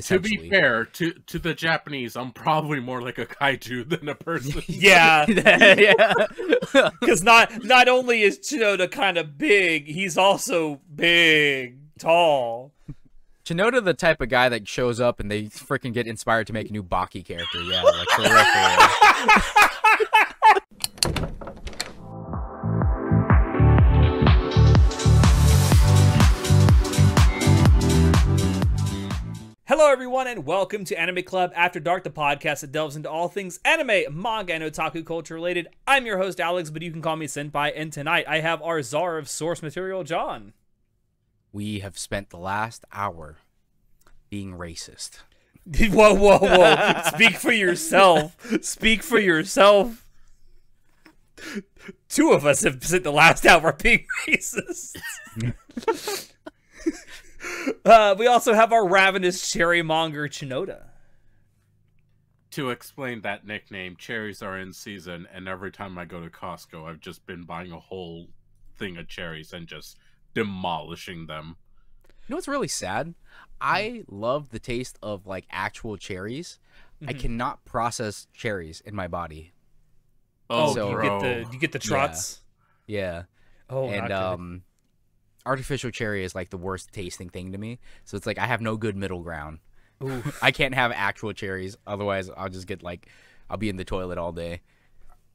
To be fair, to to the Japanese, I'm probably more like a kaiju than a person. Yeah, yeah. because not not only is Chinoda kind of big, he's also big, tall. Chinoda the type of guy that shows up and they freaking get inspired to make a new Baki character. Yeah, like Hello, everyone, and welcome to Anime Club After Dark, the podcast that delves into all things anime, manga, and otaku culture related. I'm your host, Alex, but you can call me Senpai, and tonight I have our czar of source material, John. We have spent the last hour being racist. whoa, whoa, whoa. Speak for yourself. Speak for yourself. Two of us have spent the last hour being racist. uh, we also have our ravenous cherry monger, Chinoda. to explain that nickname, cherries are in season, and every time I go to Costco, I've just been buying a whole thing of cherries and just demolishing them. You know what's really sad? I love the taste of like actual cherries. I Mhm. cannot process cherries in my body. Oh, So- you bro. get the you get the trots. Yeah. Oh, not and good. um artificial cherry is like the worst tasting thing to me. So it's like I have no good middle ground. Ooh. I can't have actual cherries otherwise I'll just get like I'll be in the toilet all day.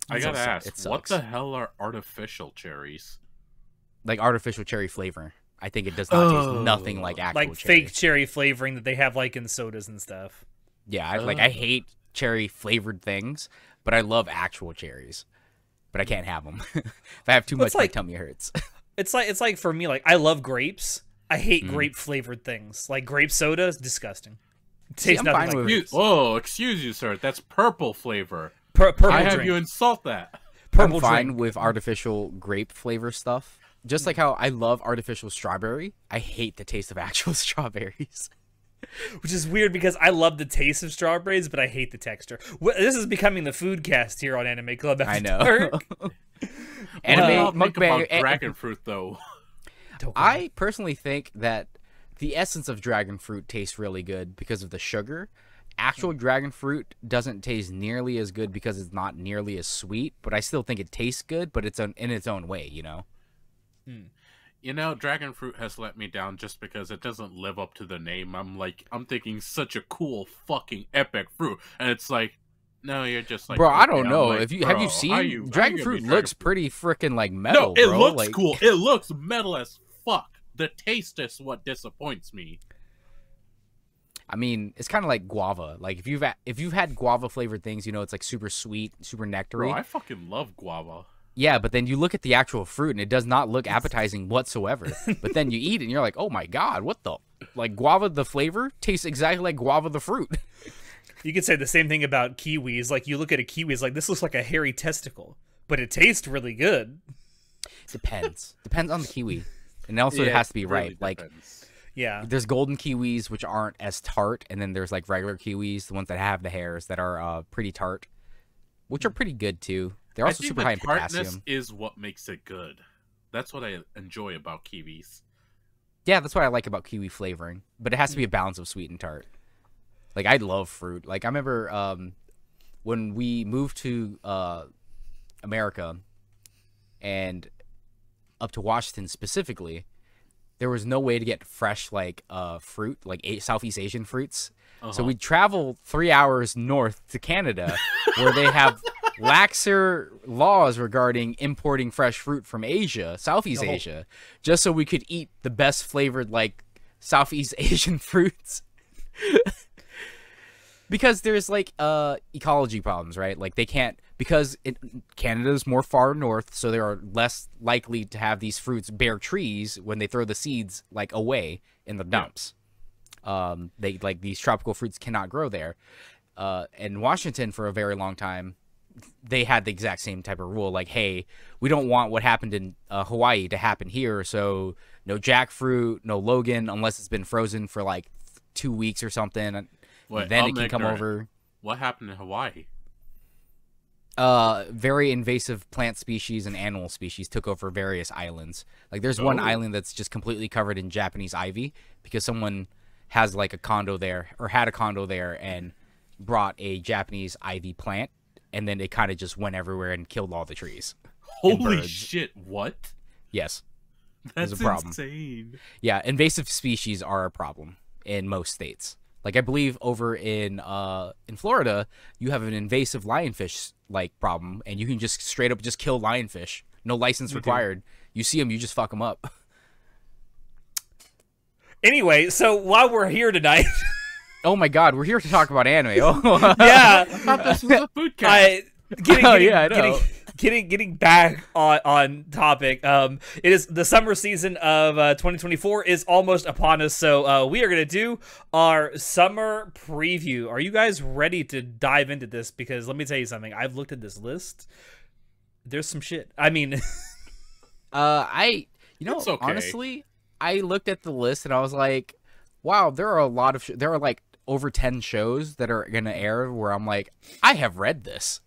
I gotta su- ask, it what the hell are artificial cherries? Like artificial cherry flavor. I think it does not taste nothing like Oh. actual like cherry. fake cherry flavoring that they have like in sodas and stuff. Yeah, I, like I Oh. hate cherry flavored things, but I love actual cherries. But I can't have them. if I have too much, it's my like- tummy hurts. It's like it's like for me like I love grapes. I hate Mhm. grape flavored things. Like grape soda is disgusting. It tastes I'm nothing like grapes. Excuse, oh, excuse you, sir. That's purple flavor. Pur- purple I have drink. you insult that. purple I'm fine drink. with artificial grape flavor stuff. Just like how I love artificial strawberry, I hate the taste of actual strawberries. which is weird because I love the taste of strawberries, but I hate the texture. This is becoming the food cast here on Anime Club. I know. Dark. Anime Well, think mukbang. about dragon fruit, though. I personally think that the essence of dragon fruit tastes really good because of the sugar. Actual dragon fruit doesn't taste nearly as good because it's not nearly as sweet, but I still think it tastes good, but it's on, in its own way, you know. Hmm. You know, dragon fruit has let me down just because it doesn't live up to the name. I'm like, I'm thinking such a cool fucking epic fruit, and it's like, no, you're just like, bro, I don't know like, if you have you seen you- dragon fruit looks pretty freaking like metal. No, it bro. looks like, cool. It looks metal as fuck. The taste is what disappoints me. I mean, it's kind of like guava. Like if you've if you've had guava flavored things, you know it's like super sweet, super nectary. Bro, I fucking love guava. Yeah, but then you look at the actual fruit and it does not look appetizing whatsoever. but then you eat it and you're like, oh my god, what the? Like guava, the flavor tastes exactly like guava, the fruit. You could say the same thing about kiwis. Like you look at a kiwi, it's like this looks like a hairy testicle, but it tastes really good. Depends. Depends on the kiwi, and also it Yeah, has to be really right. Like. Yeah. there's golden kiwis which aren't as tart, and then there's like regular kiwis, the ones that have the hairs that are uh, pretty tart, which are pretty good too. They're I also think super the high in tartness potassium. is what makes it good. That's what I enjoy about kiwis. Yeah, that's what I like about kiwi flavoring. But it has to be a balance of sweet and tart. Like I love fruit. Like I remember um, when we moved to uh, America and up to Washington specifically, there was no way to get fresh like uh, fruit, like a- Southeast Asian fruits. So Uh-huh. we'd travel three hours north to Canada, where they have laxer laws regarding importing fresh fruit from Asia, Southeast Oh. Asia, just so we could eat the best flavored like Southeast Asian fruits. Because there's like uh ecology problems, right? Like they can't because it, Canada's more far north, so they are less likely to have these fruits bear trees when they throw the seeds like away in the dumps. Um, they like these tropical fruits cannot grow there. Uh, in Washington for a very long time, they had the exact same type of rule. Like, hey, we don't want what happened in uh, Hawaii to happen here, so no jackfruit, no longan, unless it's been frozen for like two weeks or something. Wait, then I'm it can come over. What happened in Hawaii? uh very invasive plant species and animal species took over various islands like there's one Oh. island that's just completely covered in japanese ivy because someone has like a condo there or had a condo there and brought a Japanese ivy plant, and then it kind of just went everywhere and killed all the trees. Holy shit! What? Yes, That's a problem. insane. yeah, invasive species are a problem in most states. Like I believe over in uh in Florida, you have an invasive lionfish like problem, and you can just straight up just kill lionfish, no license required. You see them, you just fuck them up. Anyway, so while we're here tonight, oh my god, we're here to talk about anime. Oh yeah, I thought this was a food cast. I getting, Oh, yeah, I know. getting getting getting back on on topic. Um, it is the summer season of uh, 2024 is almost upon us, so uh, we are gonna do our summer preview. Are you guys ready to dive into this? Because let me tell you something. I've looked at this list. There's some shit. I mean, Uh, I, you know, It's okay. honestly, I looked at the list and I was like, wow, there are a lot of, sh- there are like over 10 shows that are going to air where I'm like, I have read this.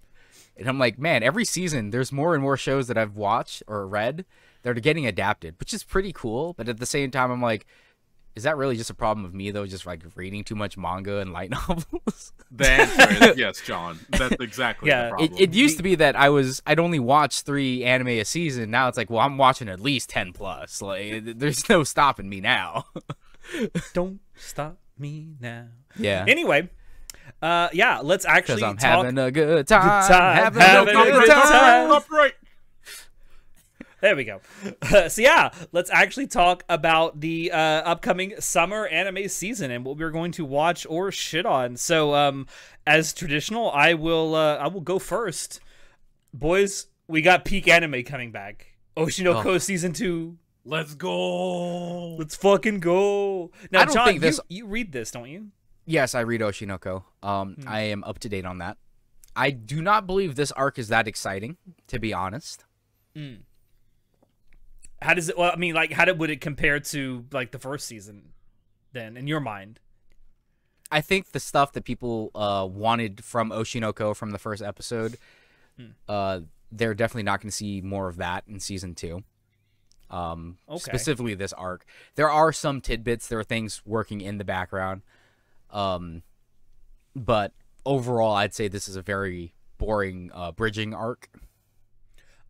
And I'm like, man, every season there's more and more shows that I've watched or read that are getting adapted, which is pretty cool. But at the same time, I'm like, is that really just a problem of me though? Just like reading too much manga and light novels? the answer is yes, John. That's exactly Yeah, the it- problem. It, it used to be that I was I'd only watch three anime a season. Now it's like, well, I'm watching at least ten plus. Like, there's no stopping me now. don't stop me now. yeah, Anyway, uh, yeah, let's actually because I'm talk. having a good time. time, having, having a a good good time. time. Upright. There we go. so yeah, let's actually talk about the uh, upcoming summer anime season and what we're going to watch or shit on. So, um, as traditional, I will uh, I will go first. Boys, we got peak anime coming back. Oshi no Ko Oh. season two. Let's go. Let's fucking go. Now, I don't John, think this- you, you read this, don't you? Yes, I read Oshi no Ko. Um, Hmm. I am up to date on that. I do not believe this arc is that exciting, to be honest. How does it? Well, I mean, like, how did, would it compare to like the first season? Then, in your mind, I think the stuff that people uh, wanted from Oshi no Ko from the first episode, Hmm. uh, they're definitely not going to see more of that in season two. Um, Okay. Specifically, this arc. There are some tidbits. There are things working in the background. Um, but overall, I'd say this is a very boring uh, bridging arc.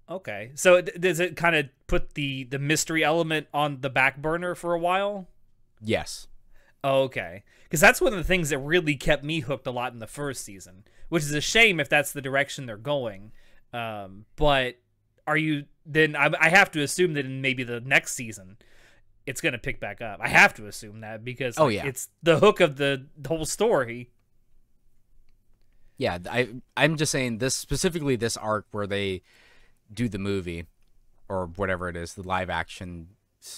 Okay. So does it kind of put the the mystery element on the back burner for a while? Yes. Okay. Because that's one of the things that really kept me hooked a lot in the first season, which is a shame if that's the direction they're going. Um, but are you then? I, I have to assume that in maybe the next season, it's going to pick back up. I have to assume that because Oh, like, yeah. it's the hook of the, the whole story. Yeah, I I'm just saying this specifically this arc where they do the movie or whatever it is, the live action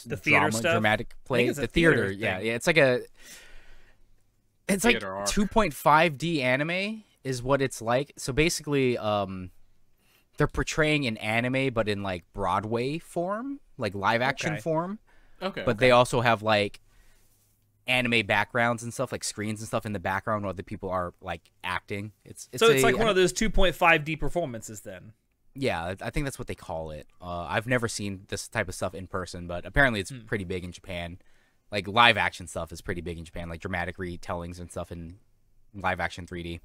The theater drama, stuff? dramatic play, it's a the theater. theater yeah, yeah, it's like a it's like Theater arc. 2.5D anime is what it's like. So basically um they're portraying an anime but in like Broadway form, like live action Okay. form, Okay. but they also have like anime backgrounds and stuff like screens and stuff in the background while the people are like acting. It's, it's so it's a- like one of those 2.5D performances then. yeah, I think that's what they call it. Uh, I've never seen this type of stuff in person, but apparently it's Hmm. pretty big in Japan. Like live action stuff is pretty big in Japan, like dramatic retellings and stuff in live action 3D.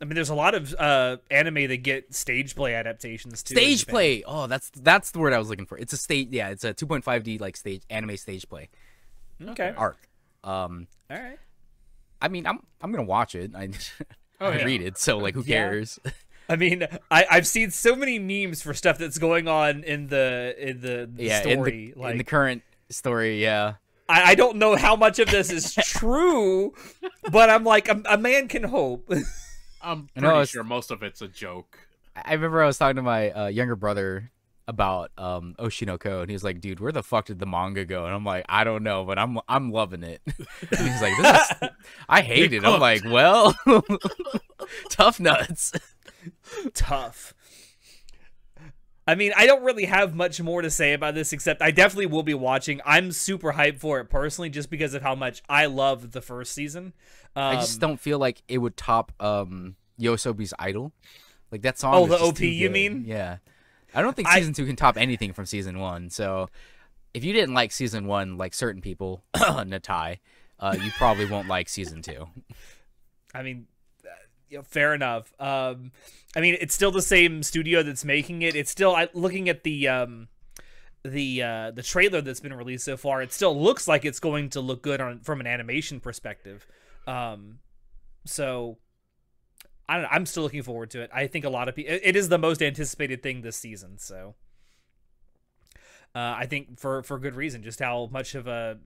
I mean, there's a lot of uh, anime that get stage play adaptations too. Stage play. Oh, that's that's the word I was looking for. It's a stage. Yeah, it's a 2.5D like stage anime stage play Okay. arc. Um, All right. I mean, I'm I'm gonna watch it. I, Oh, I yeah. read it, so like, who Yeah. cares? I mean, I, I've seen so many memes for stuff that's going on in the in the, the yeah, story. in the like, in the current story, yeah. I, I don't know how much of this is true, but I'm like, a, a man can hope. I'm pretty it's- sure most of it's a joke. I remember I was talking to my uh, younger brother about um, Oshi no Ko, and he was like, "Dude, where the fuck did the manga go?" And I'm like, "I don't know, but I'm I'm loving it." and he's like, this is, "I hate it." I'm like, "Well, tough nuts." Tough. I mean, I don't really have much more to say about this except I definitely will be watching. I'm super hyped for it personally, just because of how much I love the first season. Um, I just don't feel like it would top um, Yoasobi's Idol. Like that song. Oh, the OP, you mean? Yeah, I don't think I- season two can top anything from season one. So, if you didn't like season one, like certain people, Natai, uh, you probably won't like season two. I mean, you know, fair enough. Um, I mean, it's still the same studio that's making it. It's still I, looking at the um, the uh, the trailer that's been released so far. It still looks like it's going to look good on from an animation perspective. Um, so I don't know. I'm still looking forward to it. I think a lot of people. It is the most anticipated thing this season. So uh, I think for for good reason. Just how much of a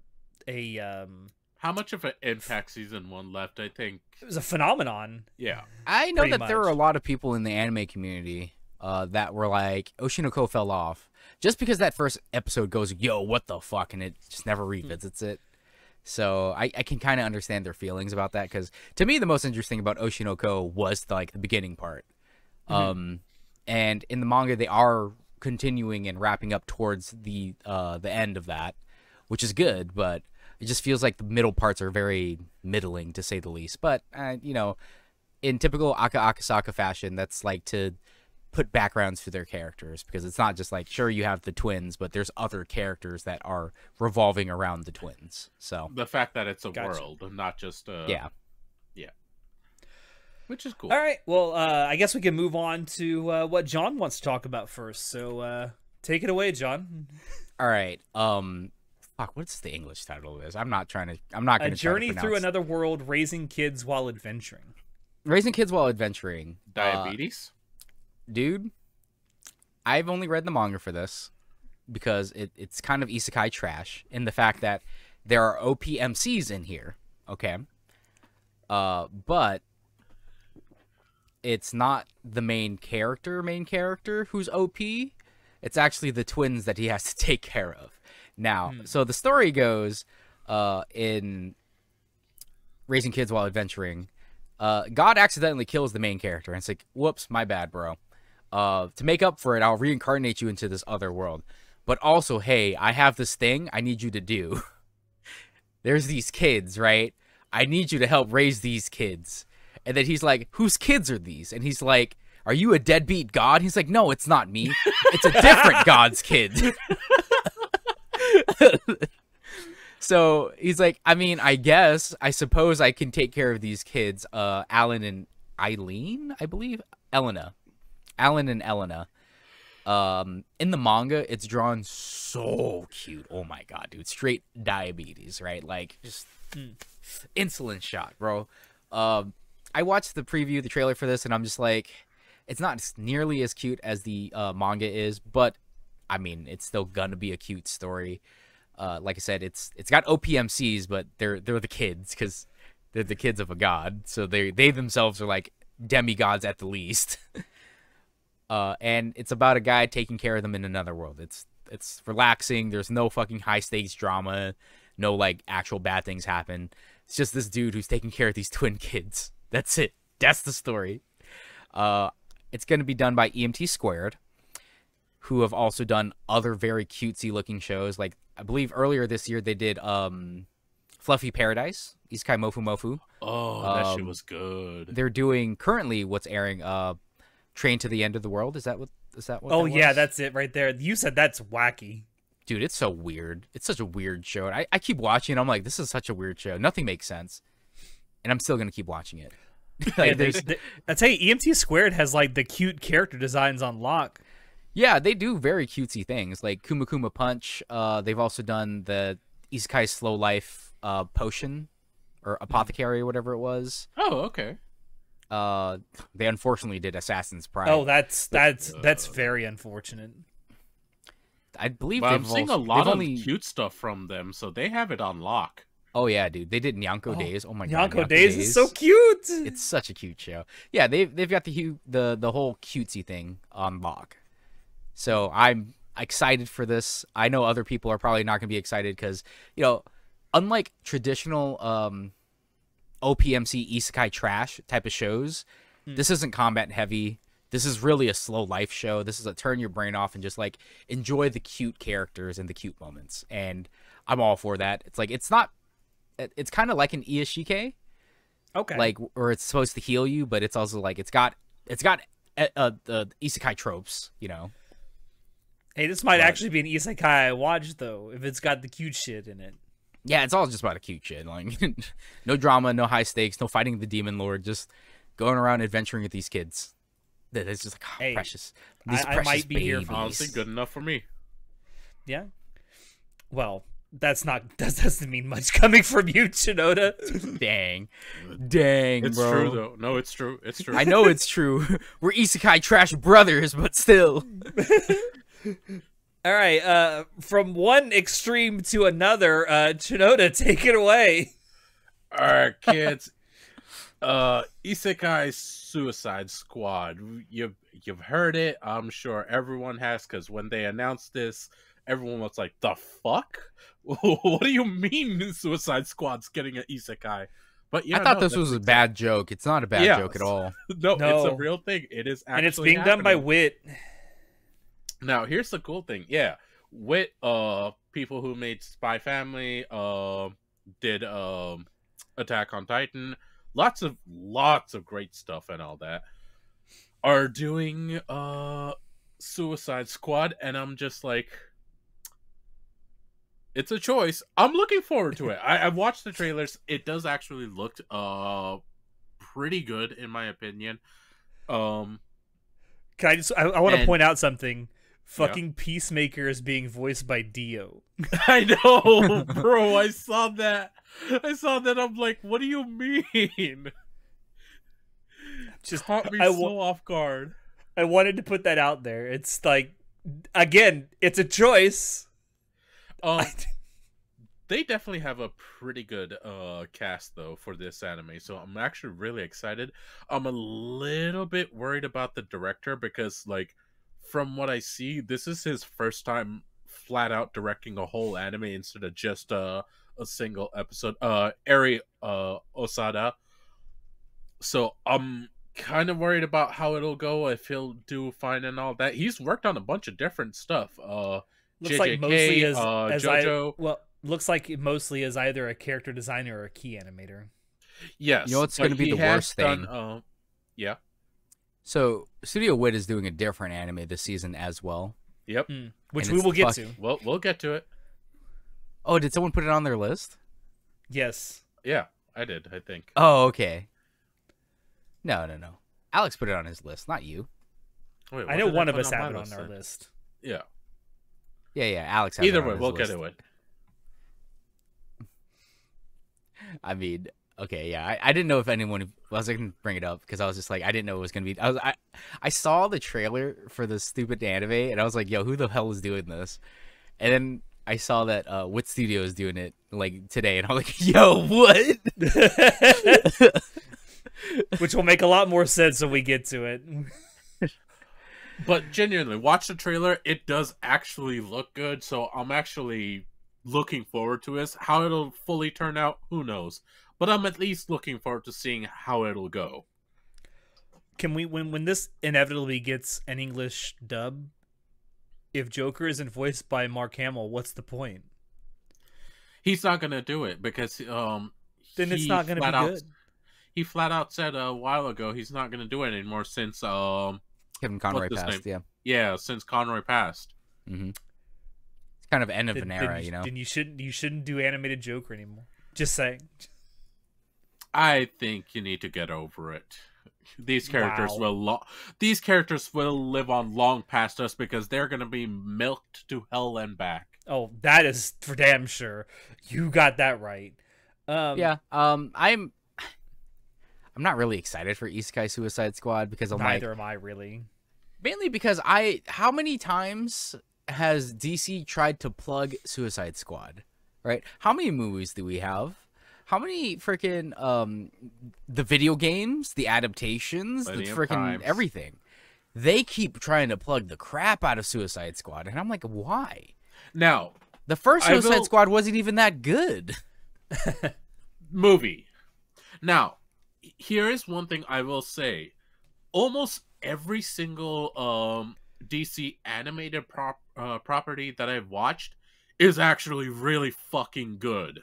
a um, How much of an impact season one left? I think. it was a phenomenon. Yeah. I know Pretty that there were a lot of people in the anime community uh, that were like, Oshi no Ko fell off. Just because that first episode goes, yo, what the fuck? And it just never revisits it. So I, I can kind of understand their feelings about that because to me, the most interesting about Oshi no Ko was like the beginning part. Um, and in the manga, they are continuing and wrapping up towards the uh, the end of that, which is good. But it just feels like the middle parts are very middling, to say the least. But uh, you know, in typical Aka Akasaka fashion, that's like to put backgrounds to their characters because it's not just like sure you have the twins, but there's other characters that are revolving around the twins. So The fact that it's a Gotcha. world, not just a yeah, yeah which is cool. All right. Well, uh, I guess we can move on to uh, what John wants to talk about first. So uh, take it away, John. all right. Um, fuck, what's the English title of this? I'm not trying to. I'm not going to A journey through another world, raising kids while adventuring. raising kids while adventuring. Uh, Diabetes. dude, I've only read the manga for this because it, it's kind of isekai trash in the fact that there are OPMCs in here. Okay. Uh, but it's not the main character, main character who's OP. It's actually the twins that he has to take care of. Now, so the story goes uh, in Raising Kids While Adventuring, uh, God accidentally kills the main character. And it's like, whoops, my bad, bro. Uh, to make up for it, I'll reincarnate you into this other world. But also, hey, I have this thing I need you to do. There's these kids, right? I need you to help raise these kids. And then he's like, whose kids are these? And he's like, are you a deadbeat god? He's like, no, it's not me. It's a different god's kid. so he's like, I mean, I guess, I suppose I can take care of these kids. Uh, Alan and Eileen, I believe, Elena, Alan and Elena. Um, in the manga, it's drawn so cute. Oh my god, dude, straight diabetes, right? Like just insulin shot, bro. Um, I watched the preview, the trailer for this, and I'm just like, it's not nearly as cute as the uh, manga is, but I mean, it's still gonna be a cute story. Uh, like I said, it's it's got OPMCs, but they're they're the kids because they're the kids of a god, so they they themselves are like demigods at the least. uh, and it's about a guy taking care of them in another world. It's it's relaxing. There's no fucking high stakes drama, no like actual bad things happen. It's just this dude who's taking care of these twin kids. That's it. That's the story. Uh, it's to be done by EMT Squared, who have also done other very cutesy looking shows. Like I believe earlier this year they did um, Fluffy Paradise, Isekai Mofu Mofu. Oh, that shit um, was good. They're doing currently what's airing uh, Train to the End of the World. Is that what? Is that what? Oh that yeah, that's it right there. You said that's wacky. dude, it's so weird. It's such a weird show. And I, I keep watching. and I'm like, this is such a weird show. Nothing makes sense, and I'm still gonna keep watching it. Yeah, like, they, they, I tell you, EMT squared has like the cute character designs on lock. Yeah, they do very cutesy things like Kuma Kuma Punch. Uh, they've also done the Isekai Slow Life uh potion or apothecary or whatever it was. oh, okay. Uh, they unfortunately did Assassin's Pride. Oh, that's that's that's very unfortunate. I believe But they've I'm seeing a lot of only- cute stuff from them, so they have it on lock. Oh yeah, dude, they did Nyanko Oh, Days. Oh my god, Nyanko Days is so cute. it's such a cute show. Yeah, they've they've got the the the whole cutesy thing on lock. So I'm excited for this. I know other people are probably not going to be excited because you know, unlike traditional um, OPMC isekai trash type of shows, this isn't combat heavy. This is really a slow life show. This is a turn your brain off and just like enjoy the cute characters and the cute moments. And I'm all for that. It's like it's not. It's kind of like an iyashikei, okay, like or it's supposed to heal you, but it's also like it's got it's got uh, uh the isekai tropes, you know. Hey, this might Right. actually be an isekai I watch though if it's got the cute shit in it. Yeah, it's all just about a cute shit. Like no drama, no high stakes, no fighting the demon lord, just going around adventuring with these kids. That it's just like oh, Hey, precious. These I- I might be here babies. for Honestly, good enough for me. Yeah. Well, that's not that doesn't mean much coming from you, Shinoda. Dang, dang, It's bro. true though. No, it's true. It's true. I know it's true. We're isekai trash brothers, but still. All right, uh, from one extreme to another, uh, Shinoda, take it away. All right, kids. uh, Isekai Suicide Squad. You've you've heard it. I'm sure everyone has because when they announced this, everyone was like, "The fuck? what do you mean Suicide Squad's getting an Isekai?" But yeah, I thought no, this that's was a bad joke. It's not a bad Yeah. joke at all. no, it's a real thing. It is, actually and it's being done by. Wit. Now, here's the cool thing. Yeah, with uh people who made Spy Family, uh, did um Attack on Titan, lots of lots of great stuff and all that, are doing uh Suicide Squad, and I'm just like. It's a choice. I'm looking forward to it. I, I've watched the trailers. It does actually look uh pretty good in my opinion. Um Can I just? I, I want to point out something. Fucking Peacemaker is being voiced by Dio. I know, bro. I saw that. I saw that. I'm like, what do you mean? Just Caught me I so off guard. I wanted to put that out there. It's like, again, it's a choice. Um, they definitely have a pretty good uh cast though for this anime, so I'm actually really excited. I'm a little bit worried about the director because, like, from what I see, this is his first time flat out directing a whole anime instead of just uh, a single episode. Uh, Eri uh Osada. So I'm kind of worried about how it'll go. If he'll do fine and all that. He's worked on a bunch of different stuff. Uh. Looks like JJK, mostly as, uh, as I, JoJo. well, looks like mostly as either a character designer or a key animator. Yes. You know what's gonna be the has worst done, thing? uh, yeah. So Studio Wit is doing a different anime this season as well. Yep. Hmm. Which And we will get fuck- to. Well, we'll get to it. Oh, did someone put it on their list? Yes. Yeah, I did. I think. Oh, okay. No, no, no. Alex put it on his list, not you. Wait, I know did one of us my have it on our then? list. Yeah. Yeah, yeah. Alex. Has Either it on way, his we'll list. get to it. I mean, okay, yeah. I, I didn't know if anyone I was gonna bring it up because I was just like, I didn't know it was gonna be. I was, I, I saw the trailer for the stupid anime, and I was like, yo, who the hell is doing this? And then I saw that uh, Wit Studio is doing it like today, and I'm like, yo, what? Which will make a lot more sense when we get to it. But genuinely, watch the trailer. It does actually look good, so I'm actually looking forward to this. How it'll fully turn out, who knows? But I'm at least looking forward to seeing how it'll go. Can we when when this inevitably gets an English dub? If Joker isn't voiced by Mark Hamill, what's the point? He's not gonna do it because um. Then it's not going to be out- good. He flat out said a while ago he's not gonna do it anymore since um Kevin Conroy What's his passed. Yeah. yeah since Conroy passed. Mm-hmm. It's kind of end of Then, an then era, you, you know. then you shouldn't you shouldn't do animated Joker anymore. Just saying. I think you need to get over it. These characters Wow. will lo- these characters will live on long past us because they're going to be milked to hell and back. Oh, that is for damn sure. You got that right. Um, yeah. Um. I'm. I'm not really excited for Isekai Suicide Squad because I'm like Neither am I really. mainly because I how many times has DC tried to plug Suicide Squad? Right? How many movies do we have? How many freaking um the video games, the adaptations, Plenty the freaking everything? They keep trying to plug the crap out of Suicide Squad, and I'm like, why? Now, The first I Suicide will- Squad wasn't even that good. movie. Now, here is one thing I will say. Almost every single um DC animated prop uh, property that I've watched is actually really fucking good.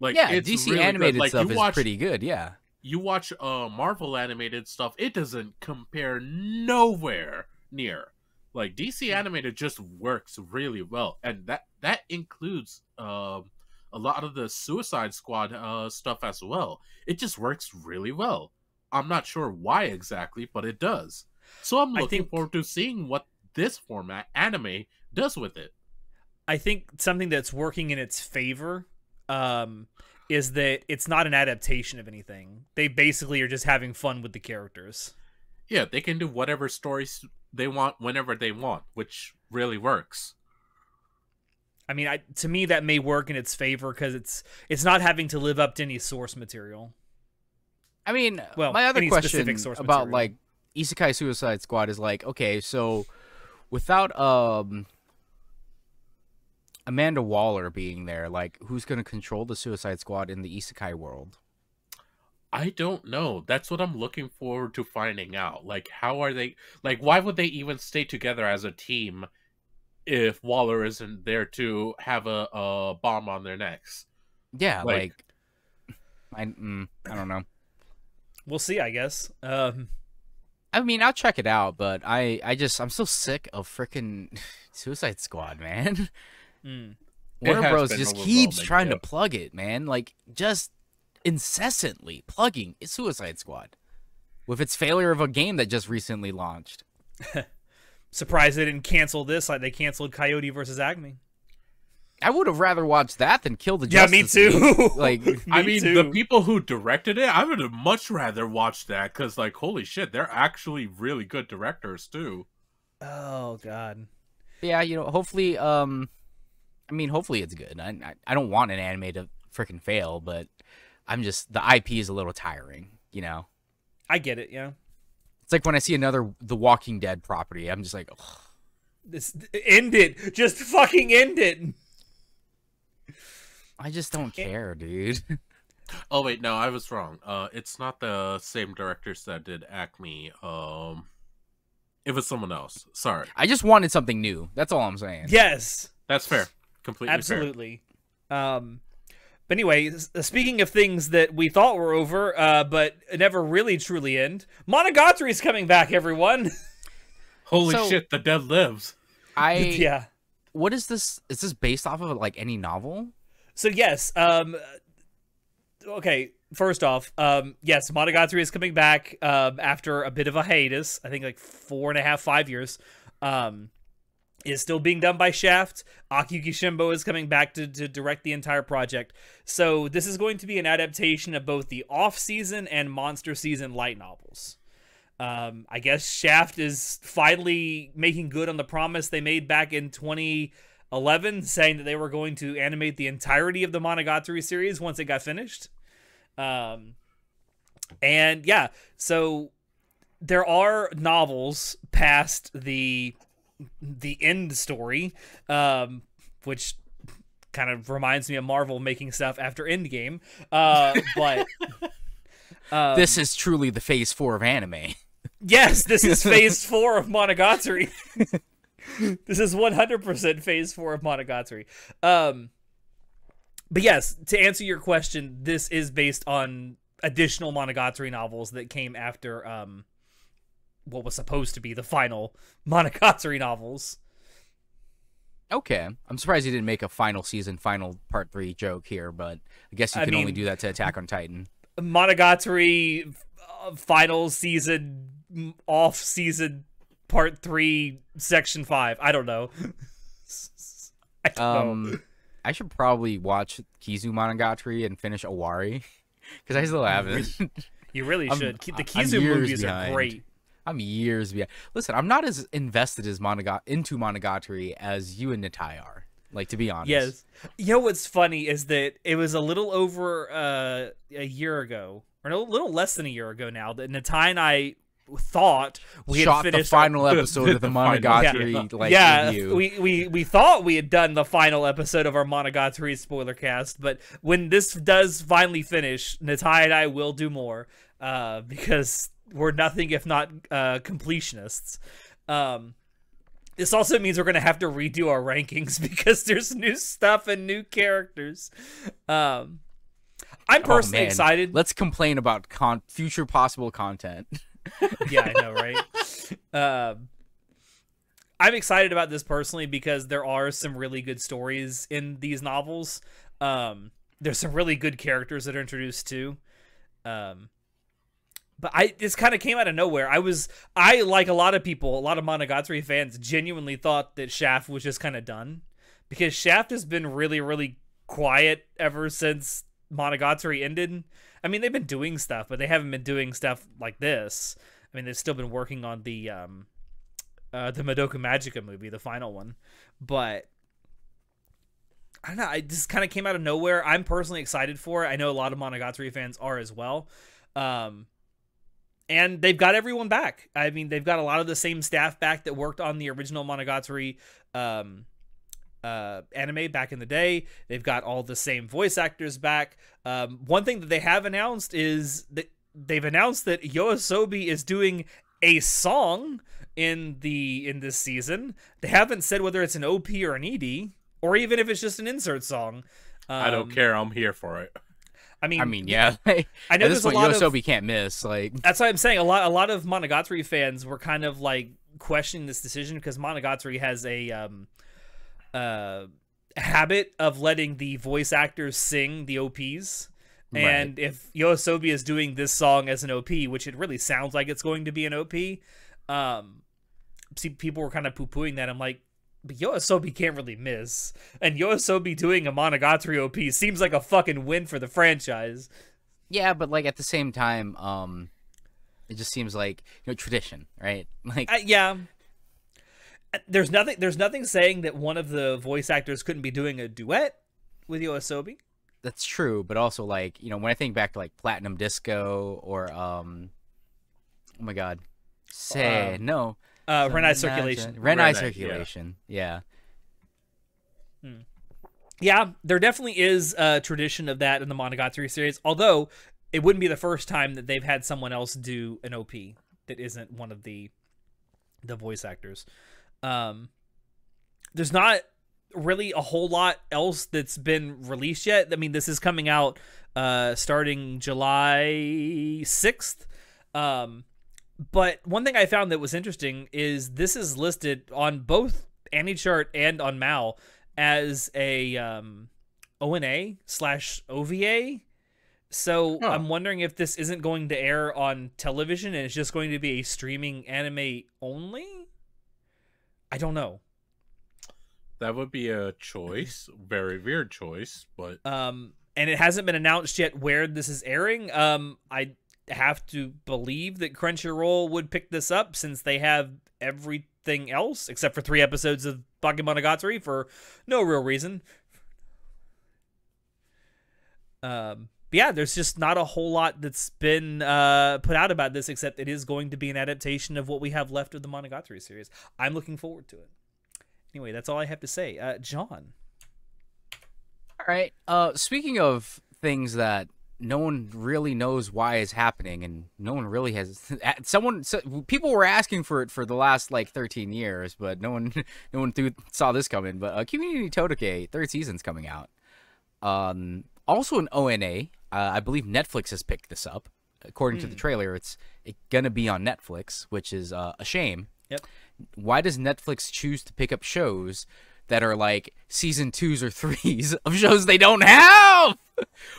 Like yeah, it's DC really animated Like, stuff you is watch- pretty good. Yeah. you watch uh Marvel animated stuff, it doesn't compare nowhere near. Like DC animated just works really well, and that that includes um a lot of the Suicide Squad uh, stuff as well. It just works really well. I'm not sure why exactly, but it does. So I'm looking think- forward to seeing what this format anime does with it. I think something that's working in its favor um, is that it's not an adaptation of anything. They basically are just having fun with the characters. Yeah, they can do whatever stories they want whenever they want, which really works. I mean, I, to me, that may work in its favor because it's it's not having to live up to any source material. I mean, Well, my other question source about material. like Isekai Suicide Squad is like, okay, so without um Amanda Waller being there, like who's going to control the Suicide Squad in the Isekai world? I don't know. That's what I'm looking forward to finding out. Like, how are they? Like, why would they even stay together as a team if Waller isn't there to have a, a bomb on their necks? Yeah, Like- like, I mm, I don't know. We'll see, I guess. Um, I mean, I'll check it out, but I I just I'm so sick of freaking Suicide Squad, man. mm. Warner Bros. just keeps overwhelming, trying to plug it, man. Like just incessantly plugging Suicide Squad with its failure of a game that just recently launched. Surprised they didn't cancel this like they canceled Coyote versus Acme. I would have rather watched that than kill the Yeah, me Justice League. too. Like, I mean, too. the people who directed it, I would have much rather watched that because, like, holy shit, they're actually really good directors too. Oh God. yeah, you know, hopefully, um, I mean, hopefully it's good. I I, I don't want an anime to freaking fail, but I'm just the IP is a little tiring. You know, I get it. Yeah. it's like when I see another The Walking Dead property, I'm just like, Ugh. This end it. Just fucking end it. I just don't care, dude. Oh wait, no, I was wrong. Uh, it's not the same directors that did Acme. Um, it was someone else. Sorry, I just wanted something new. That's all I'm saying. Yes. that's fair. Completely fair. Absolutely. Um, but anyway, speaking of things that we thought were over, uh, but never really truly end, Monogatari is coming back, everyone. Holy So- shit, the dead lives. I yeah. what is this? Is this based off of like any novel? So yes, um, okay. First off, um, yes, Monogatari is coming back um, after a bit of a hiatus. I think like four and a half, five years. Um, is still being done by Shaft. Akiyuki Shimbo is coming back to, to direct the entire project. So this is going to be an adaptation of both the off-season and monster season light novels. Um, I guess Shaft is finally making good on the promise they made back in 2011, saying that they were going to animate the entirety of the Monogatari series once it got finished. Um, and yeah, so there are novels past the the end story, um, which kind of reminds me of Marvel making stuff after Endgame. Uh, but um, this is truly the phase four of anime. Yes, this is phase four of Monogatari. this is 100% phase four of Monogatari. Um, but yes, to answer your question, this is based on additional Monogatari novels that came after um, what was supposed to be the final Monogatari novels. Okay, I'm surprised you didn't make a final season, final part three joke here, but I guess you I can only do that to Attack on Titan. Monogatari uh, final season, off season, part three, section five. I don't know. I don't know. Um, I should probably watch Kizu Monogatari and finish Owari because I still haven't. You really I'm- should. Ki- The Kizu movies behind. are great. I'm years behind. Listen, I'm not as invested as into Monogatari as you and Natai are. Like to be honest. Yes. You know what's funny is that it was a little over uh, a year ago, or a little less than a year ago now, that Natai and I thought we Shot had the finished our- final episode of the The final, Monogatari yeah. like yeah, review. we, we we thought we had done the final episode of our Monogatari spoiler cast, but when this does finally finish, Natai and I will do more uh, because we're nothing if not uh, completionists. Um, this also means we're gonna have to redo our rankings because there's new stuff and new characters. Um, I'm Oh, personally man. excited. Let's complain about con- future possible content. yeah, I know, right? um, I'm excited about this personally because there are some really good stories in these novels. Um, there's some really good characters that are introduced too. Um, but I this kind of came out of nowhere. I was I like a lot of people, a lot of Monogatari fans genuinely thought that Shaft was just kind of done because Shaft has been really really quiet ever since Monogatari ended. I mean, they've been doing stuff, but they haven't been doing stuff like this. I mean, they've still been working on the um uh the Madoka Magica movie, the final one. But I don't know, I just kind of came out of nowhere. I'm personally excited for it. I know a lot of Monogatari fans are as well. Um and they've got everyone back. I mean, they've got a lot of the same staff back that worked on the original Monogatari um, uh, anime back in the day. They've got all the same voice actors back. Um, one thing that they have announced is that they've announced that Yoasobi is doing a song in the in this season. They haven't said whether it's an OP or an ED, or even if it's just an insert song. Um, I don't care. I'm here for it. I mean, I mean, yeah. I know At this there's a lot Yoasobi of can't miss. Like, that's what I'm saying. A lot, a lot of Monogatari fans were kind of like questioning this decision because Monogatari has a um, uh, habit of letting the voice actors sing the OPs. And if Yoasobi is doing this song as an OP, which it really sounds like it's going to be an OP, um, see, people were kind of poo pooing that. I'm like, but Yoasobi can't really miss. And Yoasobi doing a Monogatari OP seems like a fucking win for the franchise. yeah, but like at the same time, um, it just seems like you know tradition, right? Like, Uh, yeah. Uh, There's nothing. There's nothing saying that one of the voice actors couldn't be doing a duet with Yoasobi. that's true, but also like you know when I think back to like Platinum Disco or um, oh my God, say Um, no, Uh, Renai Circulation. Renai Renai, yeah. circulation, yeah. Yeah, there definitely is a tradition of that in the Monogatari series. Although it wouldn't be the first time that they've had someone else do an OP that isn't one of the the voice actors. Um, there's not really a whole lot else that's been released yet. I mean, this is coming out uh, starting July sixth. Um, but one thing I found that was interesting is this is listed on both AniChart and on Mal as a um, ONA slash OVA. So Huh. I'm wondering if this isn't going to air on television and it's just going to be a streaming anime only. I don't know. That would be a choice, very weird choice, but Um, and it hasn't been announced yet where this is airing. Um, I have to believe that Crunchyroll would pick this up since they have everything else except for three episodes of Bakemonogatari for no real reason. Um, but yeah, there's just not a whole lot that's been uh, put out about this except it is going to be an adaptation of what we have left of the Monogatari series. I'm looking forward to it. Anyway, that's all I have to say. Uh, John. All right. Uh, speaking of things that no one really knows why is happening, and no one really has. Someone, so, people were asking for it for the last like 13 years, but no one, no one threw, saw this coming. But uh, Kimi ni Todoke third season's coming out. Um, also an ONA. Uh, I believe Netflix has picked this up. According to the trailer, it's it gonna be on Netflix, which is uh, a shame. Yep. Why does Netflix choose to pick up shows that are like season twos or threes of shows they don't have?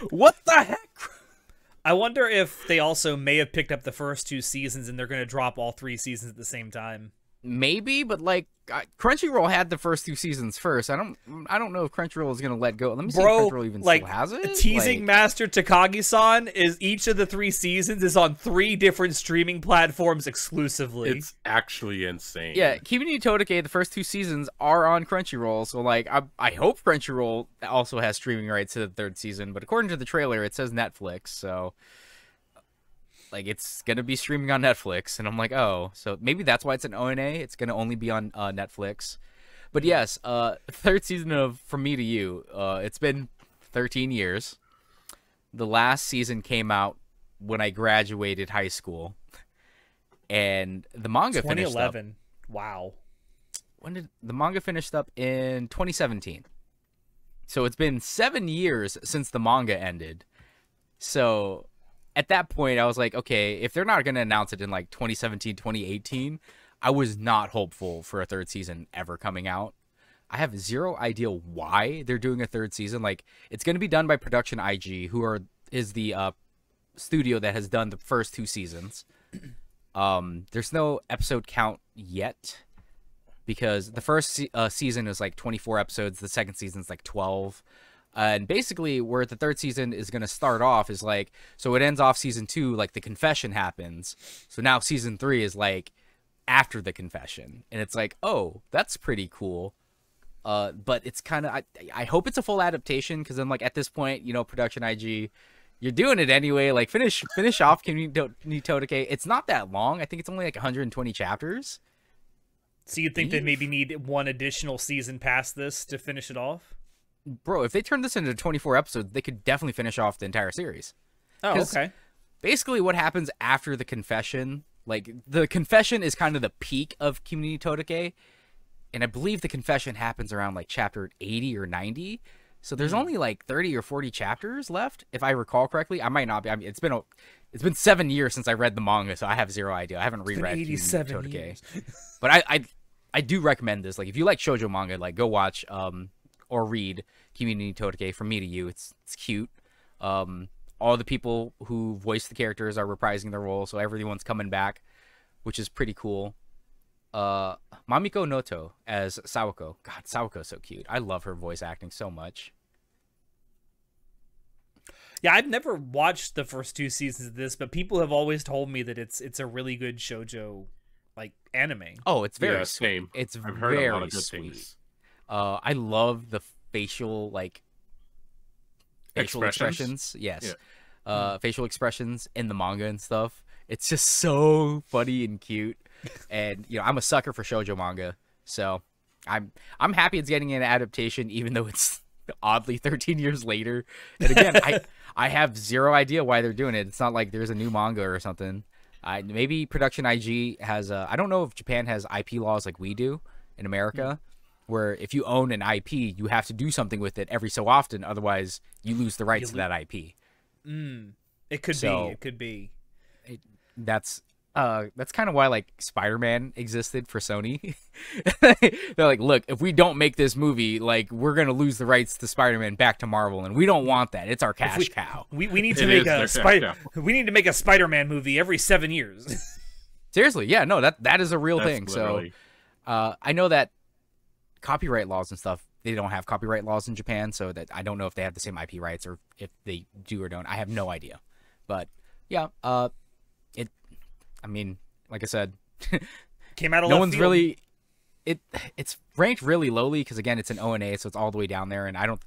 What the heck? I wonder if they also may have picked up the first two seasons and they're going to drop all three seasons at the same time. Maybe, but like Crunchyroll had the first two seasons first. I don't, I don't know if Crunchyroll is gonna let go. Let me see Bro, if Crunchyroll even like still has it. teasing Like, Master Takagi-san is each of the three seasons is on three different streaming platforms exclusively. it's actually insane. Yeah, Kimi Todoke, the first two seasons are on Crunchyroll, so like I I hope Crunchyroll also has streaming rights to the third season, but according to the trailer it says Netflix, so like it's gonna be streaming on Netflix, and I'm like, oh, so maybe that's why it's an ONA. It's gonna only be on uh, Netflix. But yes, uh, third season of From Me to You. Uh, it's been 13 years. The last season came out when I graduated high school, and the manga finished up 2011. Wow. when did the manga finished up in 2017 so it's been seven years since the manga ended so at that point i was like okay if they're not going to announce it in like 2017 2018 i was not hopeful for a third season ever coming out I have zero idea why they're doing a third season. Like it's going to be done by Production IG, who are is the uh, studio that has done the first two seasons. Um, there's no episode count yet because the first uh, season is like 24 episodes, the second season is like 12. And basically, where the third season is going to start off is like, so it ends off season two, like the confession happens. So now season three is like after the confession. And it's like, oh, that's pretty cool. Uh, but it's kind of, I, I hope it's a full adaptation because then, like, at this point, you know, production IG, you're doing it anyway. Like finish finish off Community Toteke. It's not that long. I think it's only like 120 chapters. So you think they maybe need one additional season past this to finish it off? Bro, if they turn this into 24 episodes, they could definitely finish off the entire series. Oh, okay. Basically, what happens after the confession, like the confession is kind of the peak of Kimi ni Todoke, and I believe the confession happens around like chapter 80 or 90. So there's Hmm. only like 30 or 40 chapters left, if I recall correctly. I might not be. I mean, it's been a, it's been seven years since I read the manga, so I have zero idea. I haven't reread 87 Community years. but I, I I do recommend this. Like if you like shoujo manga, like go watch um or read Kimi ni Todoke from me to you. It's it's cute. Um all the people who voice the characters are reprising their role, so everyone's coming back, which is pretty cool. Uh Mamiko Noto as Sawako. God, Sawako's so cute. I love her voice acting so much. Yeah, I've never watched the first two seasons of this, but people have always told me that it's it's a really good shojo like anime. Oh, it's very yeah, sweet. same. It's I've heard very a lot of good sweet. things. Uh, I love the facial like facial Expressions? expressions. Yes, Yeah. uh, facial expressions in the manga and stuff. It's just so funny and cute. and you know, I'm a sucker for shojo manga, so I'm I'm happy it's getting an adaptation, even though it's oddly 13 years later. And again, I I have zero idea why they're doing it. It's not like there's a new manga or something. I maybe production IG has. I don't know if Japan has IP laws like we do in America, where if you own an IP, you have to do something with it every so often, otherwise you lose the rights to that IP. Mm, it could So- be. It could be. That's uh that's kind of why like Spider-Man existed for Sony. They're like, look, if we don't make this movie, like we're gonna lose the rights to Spider-Man back to Marvel, and we don't want that. It's our cash we- cow. We, we need to It make a Spider. We need to make a Spider-Man movie every seven years. Seriously, yeah, no, that that is a real That's thing. So uh, I know that copyright laws and stuff. They don't have copyright laws in Japan, so that I don't know if they have the same IP rights or if they do or don't. I have no idea. But yeah, uh, it. I mean, like I said, Came out of no one's field. really. It it's ranked really lowly because again, it's an ONA, so it's all the way down there, and I don't.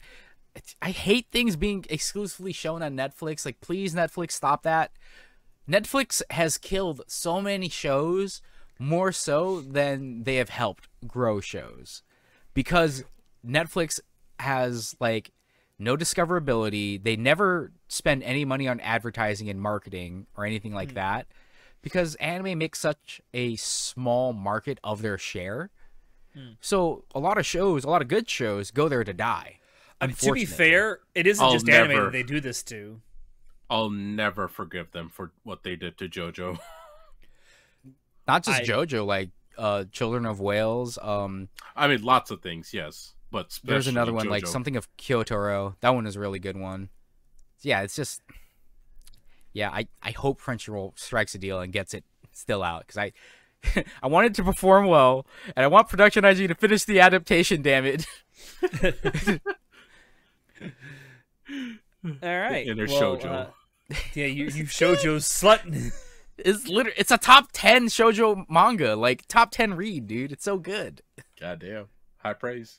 I hate things being exclusively shown on Netflix. Like, please, Netflix, stop that. Netflix has killed so many shows more so than they have helped grow shows because Netflix has like no discoverability. They never spend any money on advertising and marketing or anything like hmm. that because anime makes such a small market of their share. Hmm. So a lot of shows, a lot of good shows go there to die. I mean, to be fair, it isn't I'll just anime never- that they do this to. I'll never forgive them for what they did to JoJo. not just I- JoJo, like uh, Children of Whales. Um, I mean, lots of things, yes, but There's another one especially like something of Kyotaro. That one is a really good one. Yeah, it's just yeah. I I hope Crunchyroll strikes a deal and gets it still out because I I want it to perform well and I want Production IG to finish the adaptation. Damn it! All right. inner well, shoujo. uh, yeah, you you shoujo slut. It's literally it's a top ten shojo manga, like top ten read, dude. It's so good. Goddamn, high praise.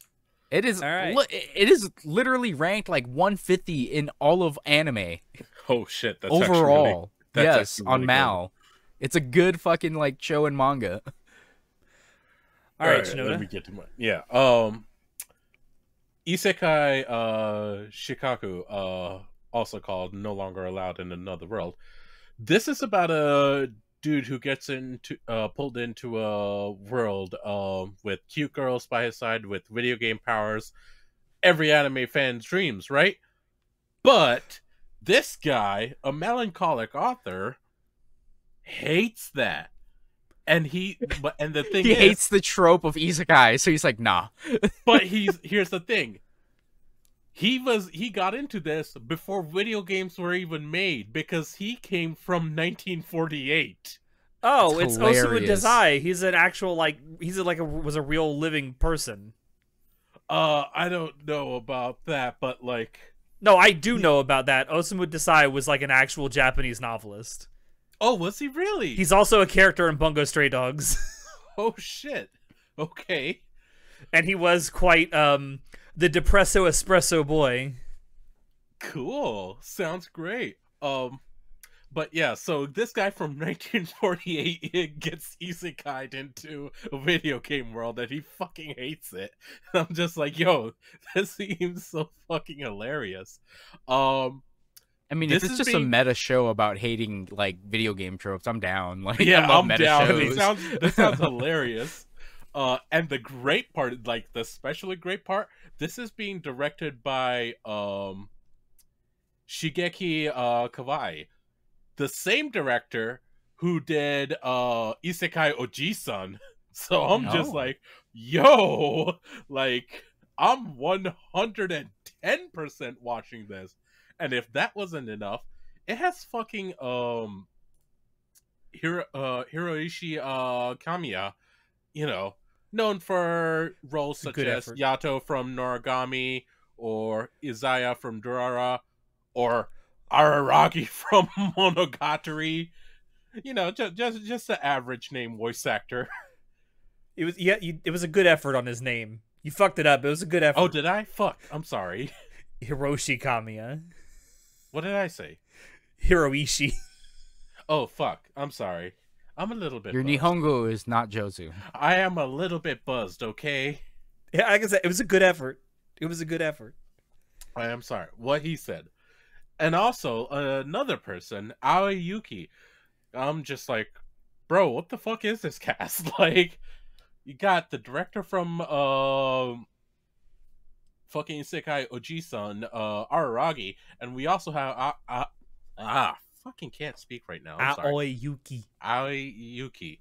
It is. All right. li- It is literally ranked like 150 in all of anime Oh shit, that's overall. really- that's yes, actually on really good. Mal. It's a good fucking like show and manga. All right, Let Chinoda. me get to my yeah. Um, Isekai uh Shikkaku, uh, also called No Longer Allowed in Another World. This is about a dude who gets into uh pulled into a world um with cute girls by his side with video game powers. Every anime fan's dreams, right? But this guy, a melancholic author, hates that and he but and the thing he is, hates the trope of isekai, so he's like, nah. but he's here's the thing. He was he got into this before video games were even made because he came from 1948. Oh, That's it's Osamu hilarious. Dazai. He's an actual like he's a, like a was a real living person. Uh, I don't know about that, but like, No, I do know about that. Osamu Dazai was like an actual Japanese novelist. oh, was he really? He's also a character in Bungo Stray Dogs, oh shit. Okay. and he was quite um the depresso espresso boy. Cool. Sounds great. Um but yeah, so this guy from 1948 gets isekai'd into a video game world and he fucking hates it. I'm just like, yo, this seems so fucking hilarious. Um I mean, This if it's is just being- a meta show about hating like video game tropes, I'm down. Like, yeah, I love I'm meta down. shows. This sounds this sounds hilarious. Uh and the great part, like the especially great part, this is being directed by um Shigeki uh Kawai, the same director who did uh Isekai Oji-san. So I'm just Oh. like, yo, like I'm 110% watching this. And if that wasn't enough, it has fucking um Hiro, uh, Hiroishi uh, Kamiya, you know, known for roles such Good as effort. Yato from Noragami or Izaya from Durara or Araragi from Monogatari. You know, just just just the average name voice actor. It was yeah, you, it was a good effort on his name. You fucked it up. It was a good oh, effort. Oh, did I? Fuck. I'm sorry. Hiroshi Kamiya, What did I say? Hiroishi. Oh, fuck. I'm sorry. I'm a little bit Your buzzed. Nihongo is not Jozu. I am a little bit buzzed, okay? Yeah, like I said, it was a good effort. It was a good effort. I am sorry. What he said. And also, another person, Aoi Yuki. I'm just like, bro, what the fuck is this cast? like, you got the director from um fucking Sekai Oji-san, uh, Araragi, and we also have uh, uh, ah, fucking can't speak right now. I'm sorry. Aoi Yuki. Aoi Yuki.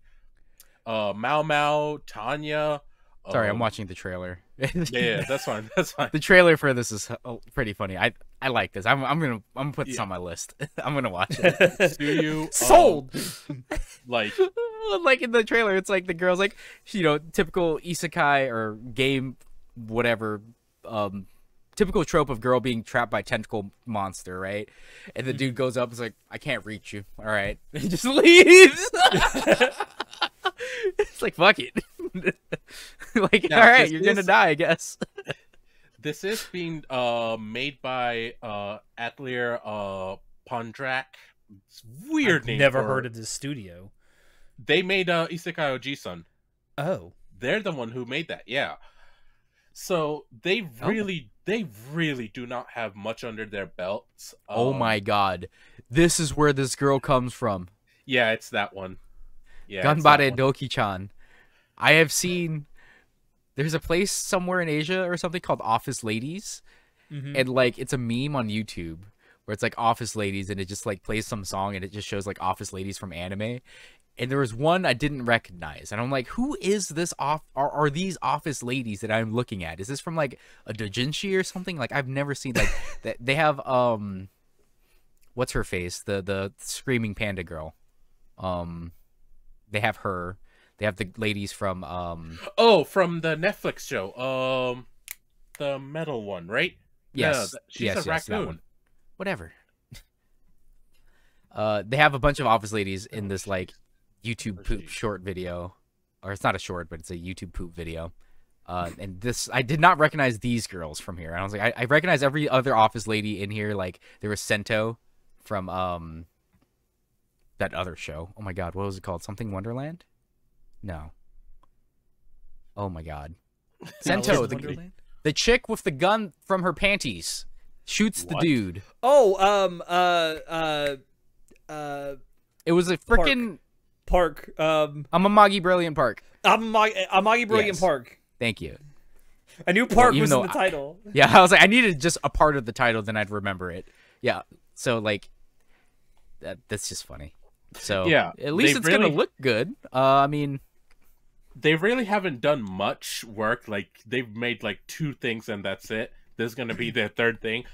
Uh, Mao Mao, Tanya. Sorry, I'm um, watching the trailer. Yeah, yeah, that's fine. That's fine. the trailer for this is uh, pretty funny. I I like this. I'm I'm gonna I'm gonna put this Yeah. on my list. I'm gonna watch it. Do you um, Sold. like like in the trailer, it's like the girl's like, you know, typical isekai or game, whatever, um, typical trope of girl being trapped by tentacle monster, right? And the dude goes up, and is like, I can't reach you. All right, and just leaves. it's like fuck it. like, Now, all right, you're gonna die, I guess. this is being uh made by uh Atelier uh Pontdarc. It's a weird I've name. Never for- heard of this studio. They made uh Isekai Oji-san. Oh. They're the one who made that. Yeah. So they Oh. really, they really do not have much under their belts. oh Um, my god, this is where this girl comes from. Yeah, it's that one. Yeah, Ganbare. Doki-chan. I have seen. There's a place somewhere in Asia or something called Office Ladies, Mhm. and like it's a meme on YouTube where it's like Office Ladies, and it just like plays some song, and it just shows like Office Ladies from anime. And there was one I didn't recognize, and I'm like, who is this off? Are, are these Office Ladies that I'm looking at? Is this from like a Dojinshi or something? Like I've never seen like that. They have um, what's her face? The the screaming panda girl. Um, they have her. They have the ladies from um. Oh, from the Netflix show. Um, the metal one, right? Yes, Yeah, th- she's yes, a yes, that raccoon. one. Whatever. uh, they have a bunch of office ladies in this like YouTube poop short video, or it's not a short, but it's a YouTube poop video. Uh, and this, I did not recognize these girls from here. I was like, I, I recognize every other office lady in here. Like there was Sento from um that other show. Oh my god, what was it called? Something Wonderland? No. Oh my god. Sento, the, Wonderland? the chick with the gun from her panties shoots the dude. Oh, um, uh, uh, uh, It was a freaking Park. Um, Amamagi Brilliant Park. Amagi, Amagi Brilliant Yes. Park. Thank you. I knew Park even was in though the I- title. Yeah, I was like, I needed just a part of the title, then I'd remember it. Yeah, so like, that that's just funny. So Yeah, at least they it's gonna look good. Uh, I mean, they really haven't done much work. Like they've made like two things and that's it. This is gonna be their third thing.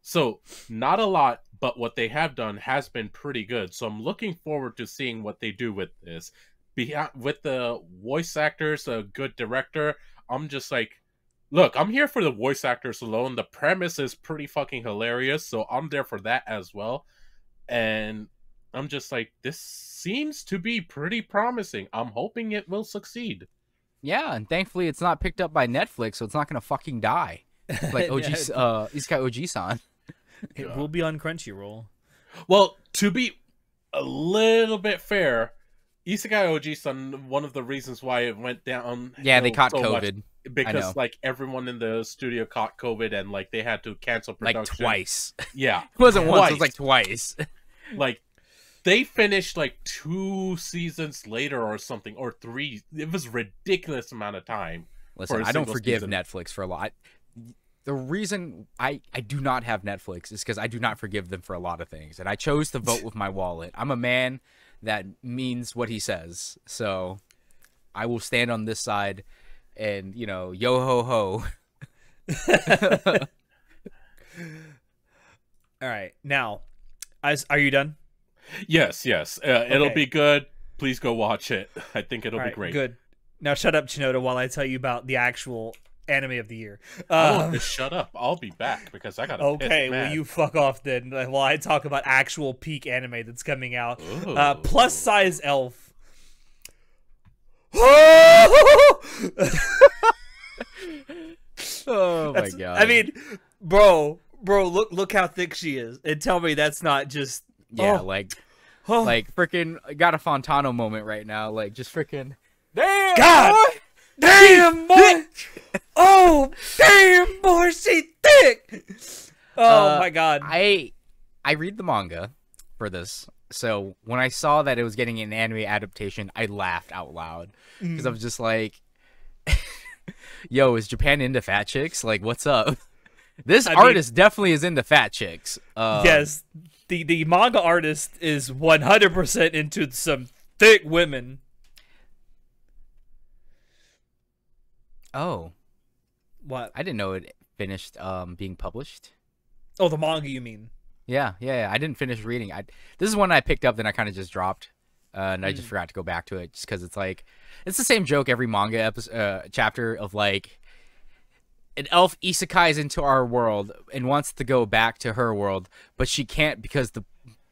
So not a lot, but what they have done has been pretty good. So I'm looking forward to seeing what they do with this. Be with the voice actors, a good director. I'm just like, look, I'm here for the voice actors alone. The premise is pretty fucking hilarious, so I'm there for that as well. And I'm just like, this seems to be pretty promising. I'm hoping it will succeed. yeah, and thankfully it's not picked up by Netflix, so it's not gonna fucking die. Like OG, Yeah, uh, he's got Oji-san. it will be on Crunchyroll. Well, to be a little bit fair, Isekai Oji-san, one of the reasons why it went down. Yeah, they caught so much COVID because like everyone in the studio caught COVID and like they had to cancel like production. twice. Yeah, It wasn't once. It was like twice. like they finished like two seasons later or something or three. It was ridiculous amount of time. Listen, a I don't forgive season. Netflix for a lot. The reason I, I do not have Netflix is because I do not forgive them for a lot of things. And I chose to vote with my wallet. I'm a man that means what he says. So I will stand on this side and, you know, yo ho ho. All right, now, as are you done? Yes, yes, uh, it'll be good. Please go watch it. I think it'll All be right, great. Good. Now shut up, Chinoda, while I tell you about the actual anime of the year. Oh, Um, just shut up. I'll be back because I got to okay, well you fuck off then. uh, While I talk about actual peak anime that's coming out. Uh, plus size elf. Oh my That's- god. I mean, bro, bro, look look how thick she is, and tell me that's not just yeah, oh, like oh, like freaking got a Fontano moment right now. Like just freaking Damn God! boy! Damn boy, oh damn boy, she thick. Oh Uh, my god, I I read the manga for this. So when I saw that it was getting an anime adaptation, I laughed out loud because I Mm. was just like, "Yo, is Japan into fat chicks? Like, what's up?" This I mean- artist definitely is into fat chicks. Uh, yes, the the manga artist is one hundred percent into some thick women. Oh, What? I didn't know it finished um being published. Oh, the manga you mean? Yeah, yeah, yeah. I didn't finish reading. I this is one I picked up, then I kind of just dropped, uh, and I just forgot to go back to it, just because it's like it's the same joke every manga episode uh, chapter of like an elf isekais into our world and wants to go back to her world, but she can't because the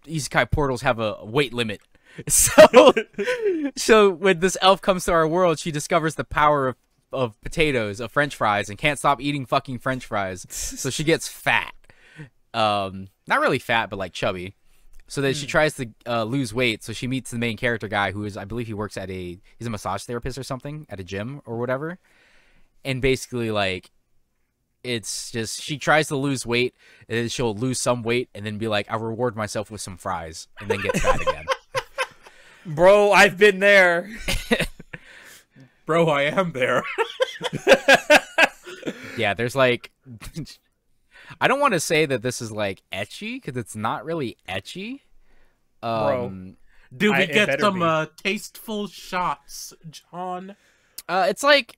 isekai portals have a weight limit. So, so when this elf comes to our world, she discovers the power of of potatoes, of French fries, and can't stop eating fucking French fries. So she gets fat. Um not really fat but like chubby. So then she tries to uh, lose weight so she meets the main character guy who is i believe he works at a he's a massage therapist or something at a gym or whatever. And basically like it's just she tries to lose weight and then she'll lose some weight and then be like i'll reward myself with some fries and then get fat again. Bro, I've been there. Bro, I am there. yeah there's like i don't want to say that this is like ecchi because it's not really ecchi Bro. um Do we it get some uh, tasteful shots, John? Uh, it's like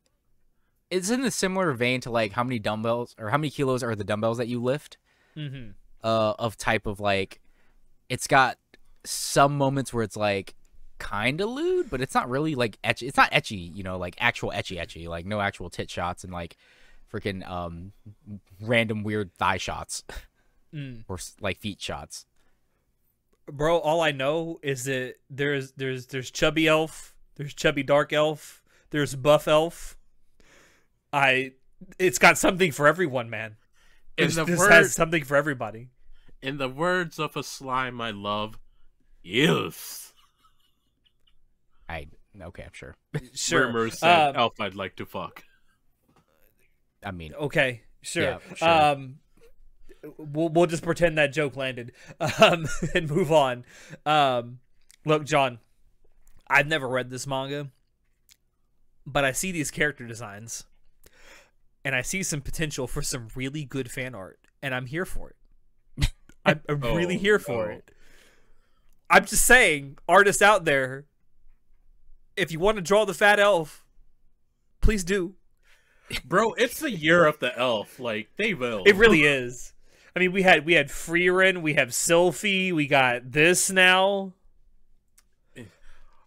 it's in a similar vein to like how many dumbbells or how many kilos are the dumbbells that you lift. hmm Uh, of type of like, it's got some moments where it's like kind of lewd, but it's not really like ecchi. It's not ecchi, you know, like actual ecchi ecchi, like no actual tit shots and like freaking um random weird thigh shots Mm. or like feet shots. Bro, all I know is that there's there's there's chubby elf, there's chubby dark elf, there's buff elf. I it's got something for everyone, man. In This, the this word- has something for everybody. In the words of a slime I love, yes. I okay, I'm sure. Sure. Murmur said, Um, "Elf, I'd like to fuck." I mean, Okay, sure. Yeah, sure. Um, we'll we'll just pretend that joke landed, um, and move on. Um, look, John, I've never read this manga, but I see these character designs, and I see some potential for some really good fan art, and I'm here for it. I'm, I'm really Oh, here for oh. it. I'm just saying, artists out there, if you want to draw the fat elf, please do. Bro, it's the year of the elf. Like they will. It really is. I mean, we had we had Frieren, we have Sylphie, we got this now.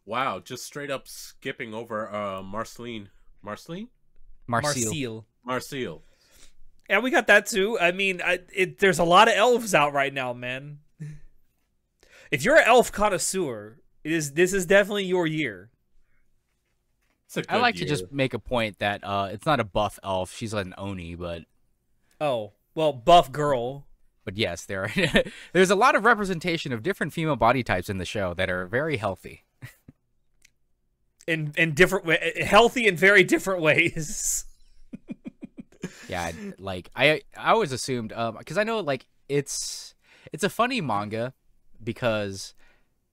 Wow, just straight up skipping over uh Marceline. Marceline? Marcel. Marcel. Marcel. Yeah, we got that too. I mean, I, it, there's a lot of elves out right now, man. If you're an elf connoisseur, it is this is definitely your year. It's a I good like year. to just make a point that uh, it's not a buff elf. She's an oni, but Oh, well, buff girl. but yes, there are, there's a lot of representation of different female body types in the show that are very healthy. in in different way, healthy in very different ways. Yeah, like I I always assumed um because I know like it's it's a funny manga because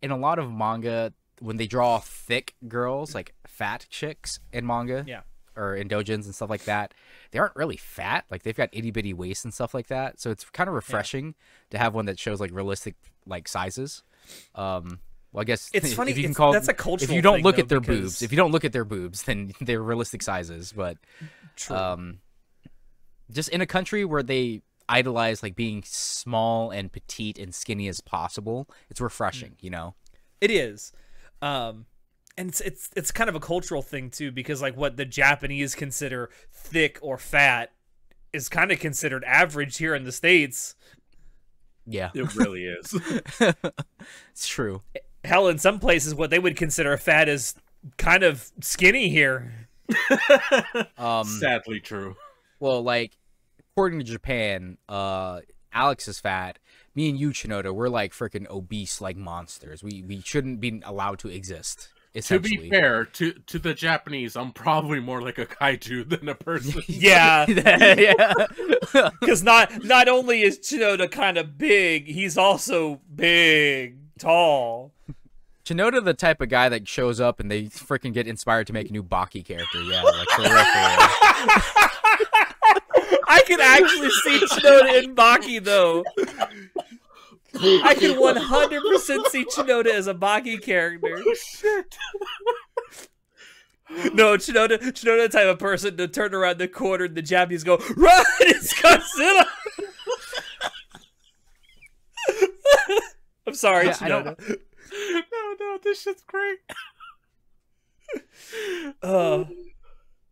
in a lot of manga when they draw thick girls like fat chicks in manga Yeah. or in dojins and stuff like that they aren't really fat. Like they've got itty bitty waists and stuff like that. So it's kind of refreshing to have one that shows like realistic like sizes. Um well I guess It's if funny, you can call that's a if you don't thing, look though, at their because- boobs if you don't look at their boobs then they're realistic sizes. But True. um just in a country where they idolize like being small and petite and skinny as possible it's refreshing you know? It is. Um and it's it's it's kind of a cultural thing too because like what the Japanese consider thick or fat is kind of considered average here in the states. yeah It really is. it's true Hell in some places what they would consider fat is kind of skinny here. um Sadly true. well like according to japan uh alex is fat me and you chinoda we're like freaking obese like monsters we we shouldn't be allowed to exist To be fair, to to the Japanese, I'm probably more like a kaiju than a person. Yeah, yeah cuz not not only is Chinoda kind of big, he's also big, tall. Chinoda the type of guy that shows up and they freaking get inspired to make a new Baki character. Yeah, like for real, for real. I can actually see Chinoda in Baki though. I can 100% see Chinoda as a Baki character. Oh, shit. No, Chinoda, Chinoda the type of person to turn around the corner and the Japanese go, Run! It's Godzilla! I'm sorry, Yeah, I don't- Chinoda. no, no, this shit's great. Uh,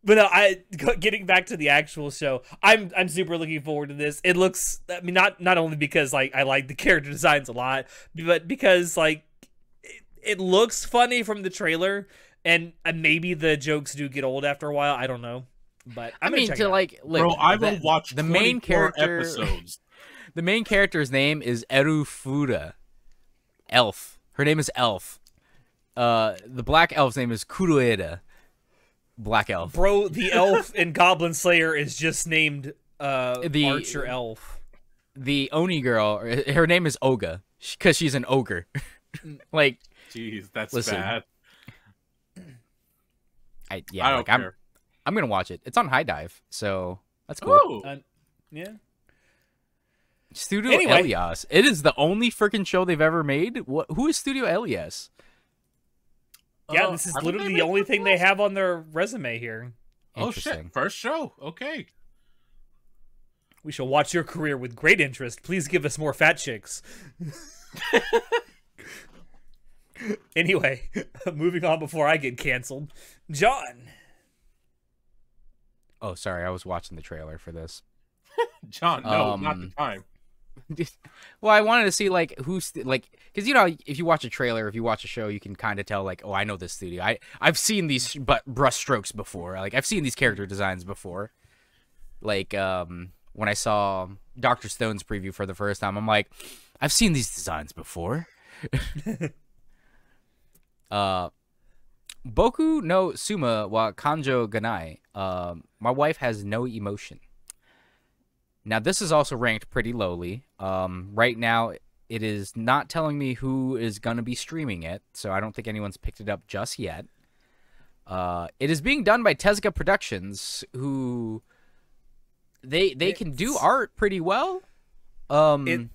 but no, I getting back to the actual show. I'm I'm super looking forward to this. It looks. I mean, not not only because like I like the character designs a lot, but because like it, it looks funny from the trailer, and, and maybe the jokes do get old after a while. I don't know, but I I'm gonna mean, check to it out. like, look, Bro, I will the, watch the main character. episodes. The main character's name is Erufuda, Elf. Her name is Elf. Uh, the black elf's name is Kuroeda, Black Elf. bro, the elf in Goblin Slayer is just named uh The- Archer Elf. The Oni girl, her name is Oga, because she's an ogre. like, Jeez, that's Listen, bad. I yeah, I don't like, I'm care. I'm gonna watch it. It's on HIDIVE, so that's cool. Oh, Uh, yeah. Studio Anyway. Elias. It is the only freaking show they've ever made. What? Who is Studio Elias? Yeah, this is literally the only thing they have on their resume here. oh shit! First show. Okay. We shall watch your career with great interest. Please give us more fat chicks. anyway, moving on before I get canceled. John. Oh, sorry, I was watching the trailer for this. John, no, not the Um, time. well, I wanted to see like who's like because you know if you watch a trailer, if you watch a show, you can kind of tell like oh I know this studio. I I've seen these but brush strokes before. Like I've seen these character designs before. Like um when I saw Doctor Stone's preview for the first time, I'm like I've seen these designs before. uh Boku no Tsuma wa Kanjou ga Nai. Um, my wife has no emotion. Now this is also ranked pretty lowly. Um, right now it is not telling me who is gonna be streaming it, so I don't think anyone's picked it up just yet. Uh, it is being done by Tezuka Productions, who they they can do art pretty well. Um, It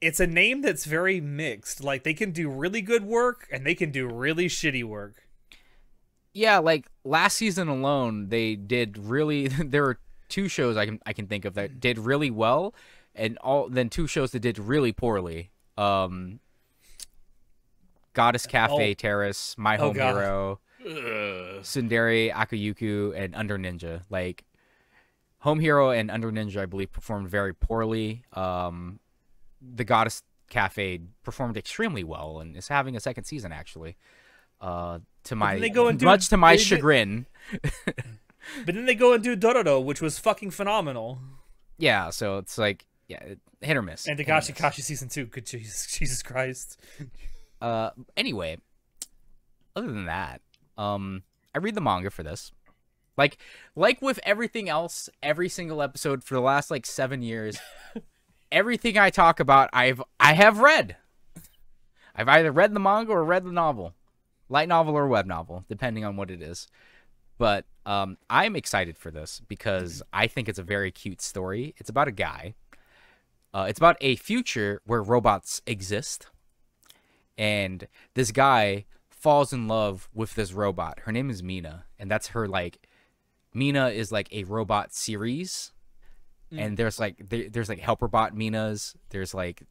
it's a name that's very mixed. Like they can do really good work and they can do really shitty work. yeah, like last season alone, they did really. There were two shows I can I can think of that did really well, and all then two shows that did really poorly. Um, Goddess Cafe Oh. Terrace, My Oh, Home God. Hero, Ugh. Sundari Akayuku, and Under Ninja. Like Home Hero and Under Ninja, I believe, performed very poorly. Um, the Goddess Cafe performed extremely well and is having a second season actually. Uh, to my they go and do- much to my did- chagrin. But then they go and do Dororo, which was fucking phenomenal. Yeah, so it's like yeah, hit or miss. And or Kashi season two. Good Jesus, Jesus Christ. Uh, anyway, other than that, um, I read the manga for this. Like, like with everything else, every single episode for the last like seven years, everything I talk about, I've I have read. I've either read the manga or read the novel, light novel or web novel, depending on what it is. But um, I'm excited for this because I think it's a very cute story. It's about a guy. Uh, it's about a future where robots exist and this guy falls in love with this robot. Her name is Mina, and that's her like Mina is like a robot series. And there's like there, there's like helper bot Minas. There's like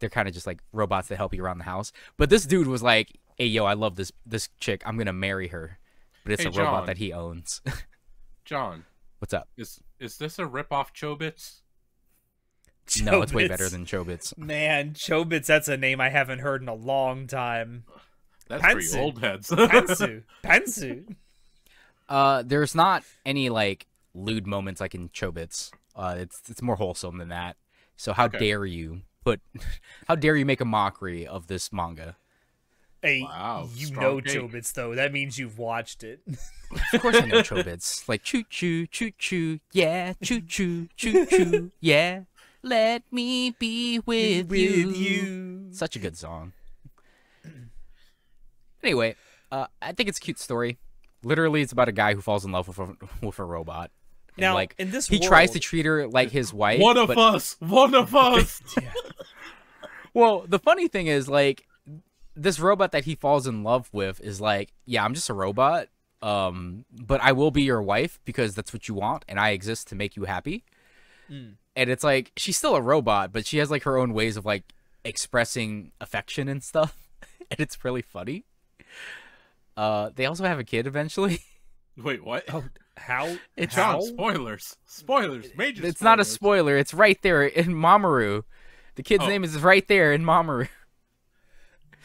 they're kind of just like robots that help you around the house. But this dude was like, "Hey yo, I love this this chick. I'm going to marry her." But it's Hey, a robot that he owns. John, What's up? is is this a rip off Chobits? No, it's way better than Chobits. Man, Chobits, that's a name I haven't heard in a long time. That's for Pansy. you old heads. Pansu. Pansu. Uh, there's not any like lewd moments like in Chobits. Uh, it's it's more wholesome than that. So how Okay. dare you put, how dare you make a mockery of this manga? Hey, Wow, you know take. Chobits though. That means you've watched it. Of course I know Chobits. Like choo choo choo choo, yeah, choo choo choo choo, yeah. Let me be with, you. Such a good song. Anyway, uh, I think it's a cute story. Literally, it's about a guy who falls in love with a, with a robot. And, Now, like in this he tries to treat her like his wife. one of but- us. One of us. Well, the funny thing is, like, this robot that he falls in love with is like, yeah, I'm just a robot, um, but I will be your wife because that's what you want, and I exist to make you happy. Mm. And it's like she's still a robot, but she has like her own ways of like expressing affection and stuff, and it's really funny. Uh, they also have a kid eventually. Wait, what? Oh, how? It's how? Spoilers. Spoilers. Major. it's not a spoiler; it's right there in Mamoru. The kid's Oh. name is right there in Mamoru.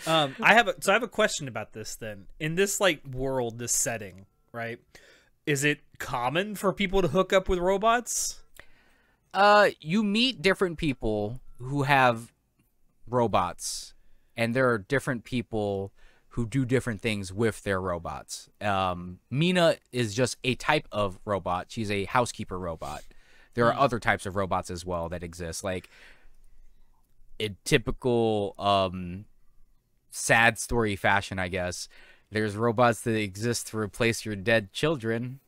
Um, I have a, so I have a question about this. Then, in this like world, this setting, right? Is it common for people to hook up with robots? Uh, you meet different people who have robots, and there are different people who do different things with their robots. Um, Mina is just a type of robot. She's a housekeeper robot. There are other types of robots as well that exist, like in typical um sad story fashion, I guess. There's robots that exist to replace your dead children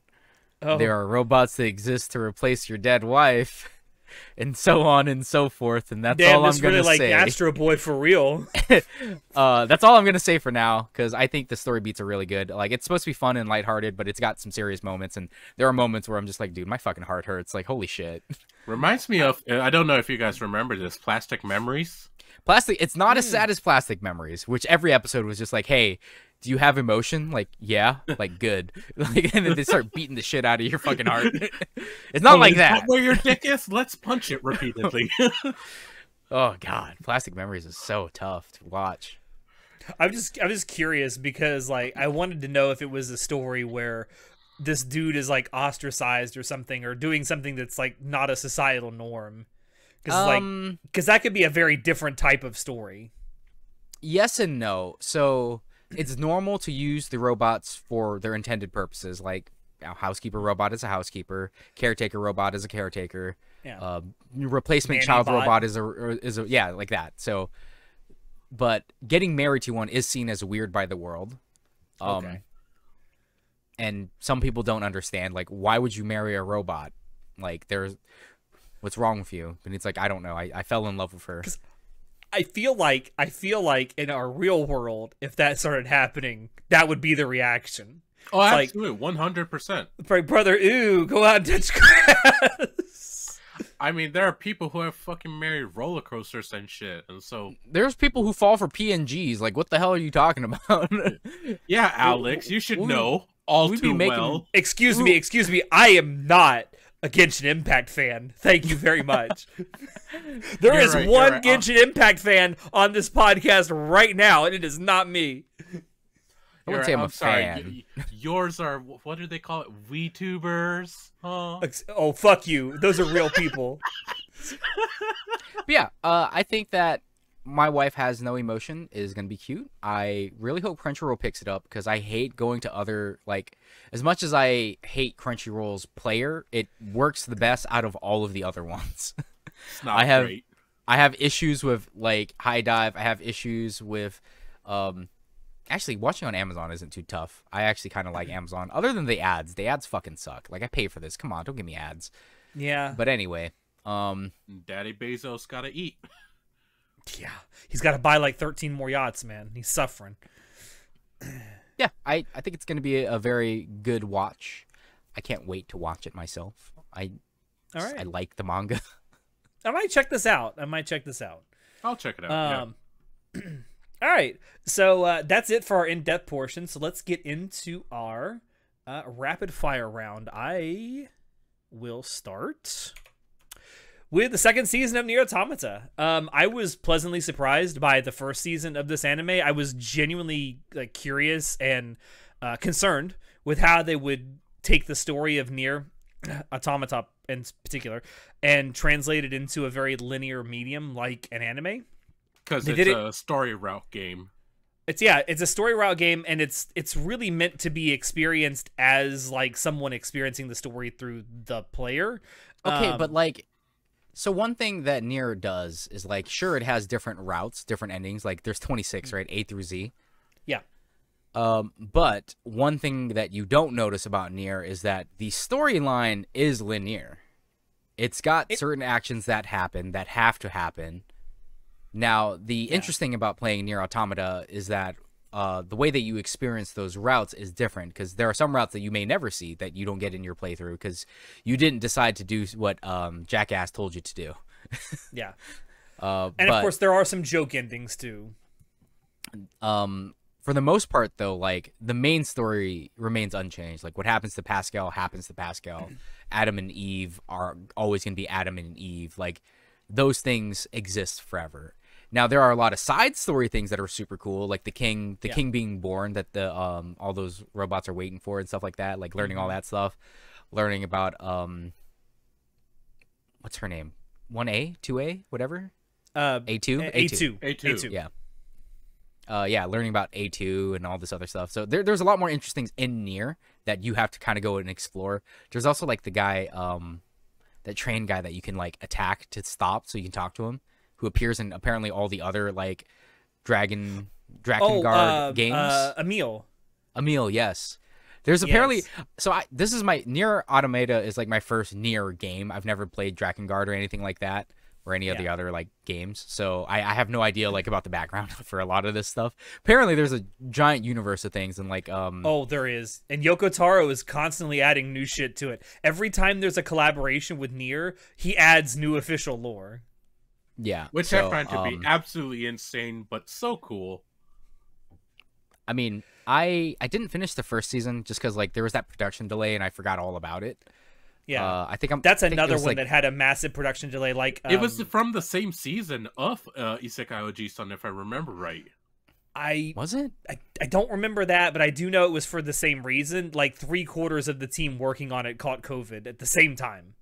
Oh, there are robots that exist to replace your dead wife, and so on and so forth. And that's damn, all I'm gonna really like say. Astro Boy for real. uh, that's all I'm gonna say for now, because I think the story beats are really good. Like it's supposed to be fun and lighthearted, but it's got some serious moments, and there are moments where I'm just like, dude, my fucking heart hurts. Like, holy shit. Reminds me of. uh, I don't know if you guys remember this. Plastic Memories. Plastic. It's not Hmm. as sad as Plastic Memories, which every episode was just like, hey. Do you have emotion? Like, yeah, like good. Like, and then they start beating the shit out of your fucking heart. it's not Oh, like is that. Where your dick is? Let's punch it repeatedly. Oh god, Plastic Memories is so tough to watch. I'm just I'm just curious because like I wanted to know if it was a story where this dude is like ostracized or something or doing something that's like not a societal norm. Because like Um, because that could be a very different type of story. yes and no. So it's normal to use the robots for their intended purposes. Like a housekeeper robot is a housekeeper, caretaker robot is a caretaker, Yeah. uh, replacement Nanny child bot. robot is a is a yeah like that. So, but getting married to one is seen as weird by the world. Um, Okay. And some people don't understand like why would you marry a robot? Like there's what's wrong with you? And it's like I don't know. I, I fell in love with her. I feel like I feel like in our real world, if that started happening, that would be the reaction. Oh, like- absolutely, one hundred percent. Like, brother, ooh, go out and touch grass. I mean, there are people who have fucking married roller coasters and shit, and so There's people who fall for PNGs. Like, what the hell are you talking about? yeah, Alex, you should we- know all we be too making- well. excuse me, excuse me. I am not a Genshin Impact fan. Thank you very much. There You're is right, one right. Genshin Impact fan on this podcast right now, and it is not me. I wouldn't You're- say I'm a sorry, fan. y- y- yours are what do they call it? VTubers? Huh? Ex- Oh, fuck you. Those are real people. But yeah, uh, I think that my wife has no emotion is gonna be cute. I really hope Crunchyroll picks it up because I hate going to other like as much as I hate Crunchyroll's player, it works the best out of all of the other ones. It's not I have- great. I have issues with like HIDIVE. I have issues with um actually watching on Amazon isn't too tough. I actually kind of like Amazon other than the ads. The ads fucking suck. Like I pay for this. Come on, don't give me ads. Yeah. But anyway, um Daddy Bezos gotta eat. Yeah. He's got to buy like 13 more yachts, man. He's suffering. yeah, I I think it's going to be a, a very good watch. I can't wait to watch it myself. I All right. I like the manga. I might check this out. I might check this out. I'll check it out. yeah. Um, all right. So uh, that's it for our in depth portion. So let's get into our uh, rapid fire round. I will start with the second season of Nier Automata. Um, I was pleasantly surprised by the first season of this anime. I was genuinely like curious and uh, concerned with how they would take the story of Nier Automata in particular and translate it into a very linear medium like an anime. Because it's did it- a story route game. It's yeah, it's a story route game and it's it's really meant to be experienced as like someone experiencing the story through the player. Okay, Um, but like so one thing that Nier does is like sure it has different routes, different endings. Like there's 26, right? A through Z. yeah. Um, but one thing that you don't notice about Nier is that the storyline is linear. It's got It- certain actions that happen that have to happen. Now, the interesting about playing Nier Automata is that uh, the way that you experience those routes is different because there are some routes that you may never see that you don't get in your playthrough because you didn't decide to do what um, Jackass told you to do. Yeah. Uh, And but, of course there are some joke endings too. um for the most part though like the main story remains unchanged like what happens to pascal happens to pascal adam and eve are always going to be adam and eve like those things exist forever now there are a lot of side story things that are super cool like the king the Yeah. king being born that the um all those robots are waiting for and stuff like that like learning all Mm-hmm. that stuff learning about um what's her name 1a 2a whatever Uh a2 A two. A2. yeah. Uh, yeah, learning about A2 and all this other stuff. So there, there's a lot more interesting things in Nier that you have to kind of go and explore. There's also like the guy, um, that train guy that you can like attack to stop so you can talk to him, who appears in apparently all the other like Dragon Oh, Drakengard uh, games. uh, Emil. Emil, yes. There's apparently Yes. so I this is my Nier Automata is like my first Nier game. I've never played Drakengard or anything like that or any of the other like games. So I, I have no idea like about the background for a lot of this stuff. Apparently there's a giant universe of things and like um Oh, there is. And Yoko Taro is constantly adding new shit to it. Every time there's a collaboration with Nier, he adds new official lore. Yeah. Which so, I find to um, be absolutely insane, but so cool. I mean, I I didn't finish the first season just cuz like there was that production delay and I forgot all about it. Yeah. Uh, I think I'm That's think another one like, that had a massive production delay. Like it was um, from the same season of uh, Isekai Oji-san, if I remember right. I, was it? I I don't remember that, but I do know it was for the same reason. Like three quarters of the team working on it caught COVID at the same time.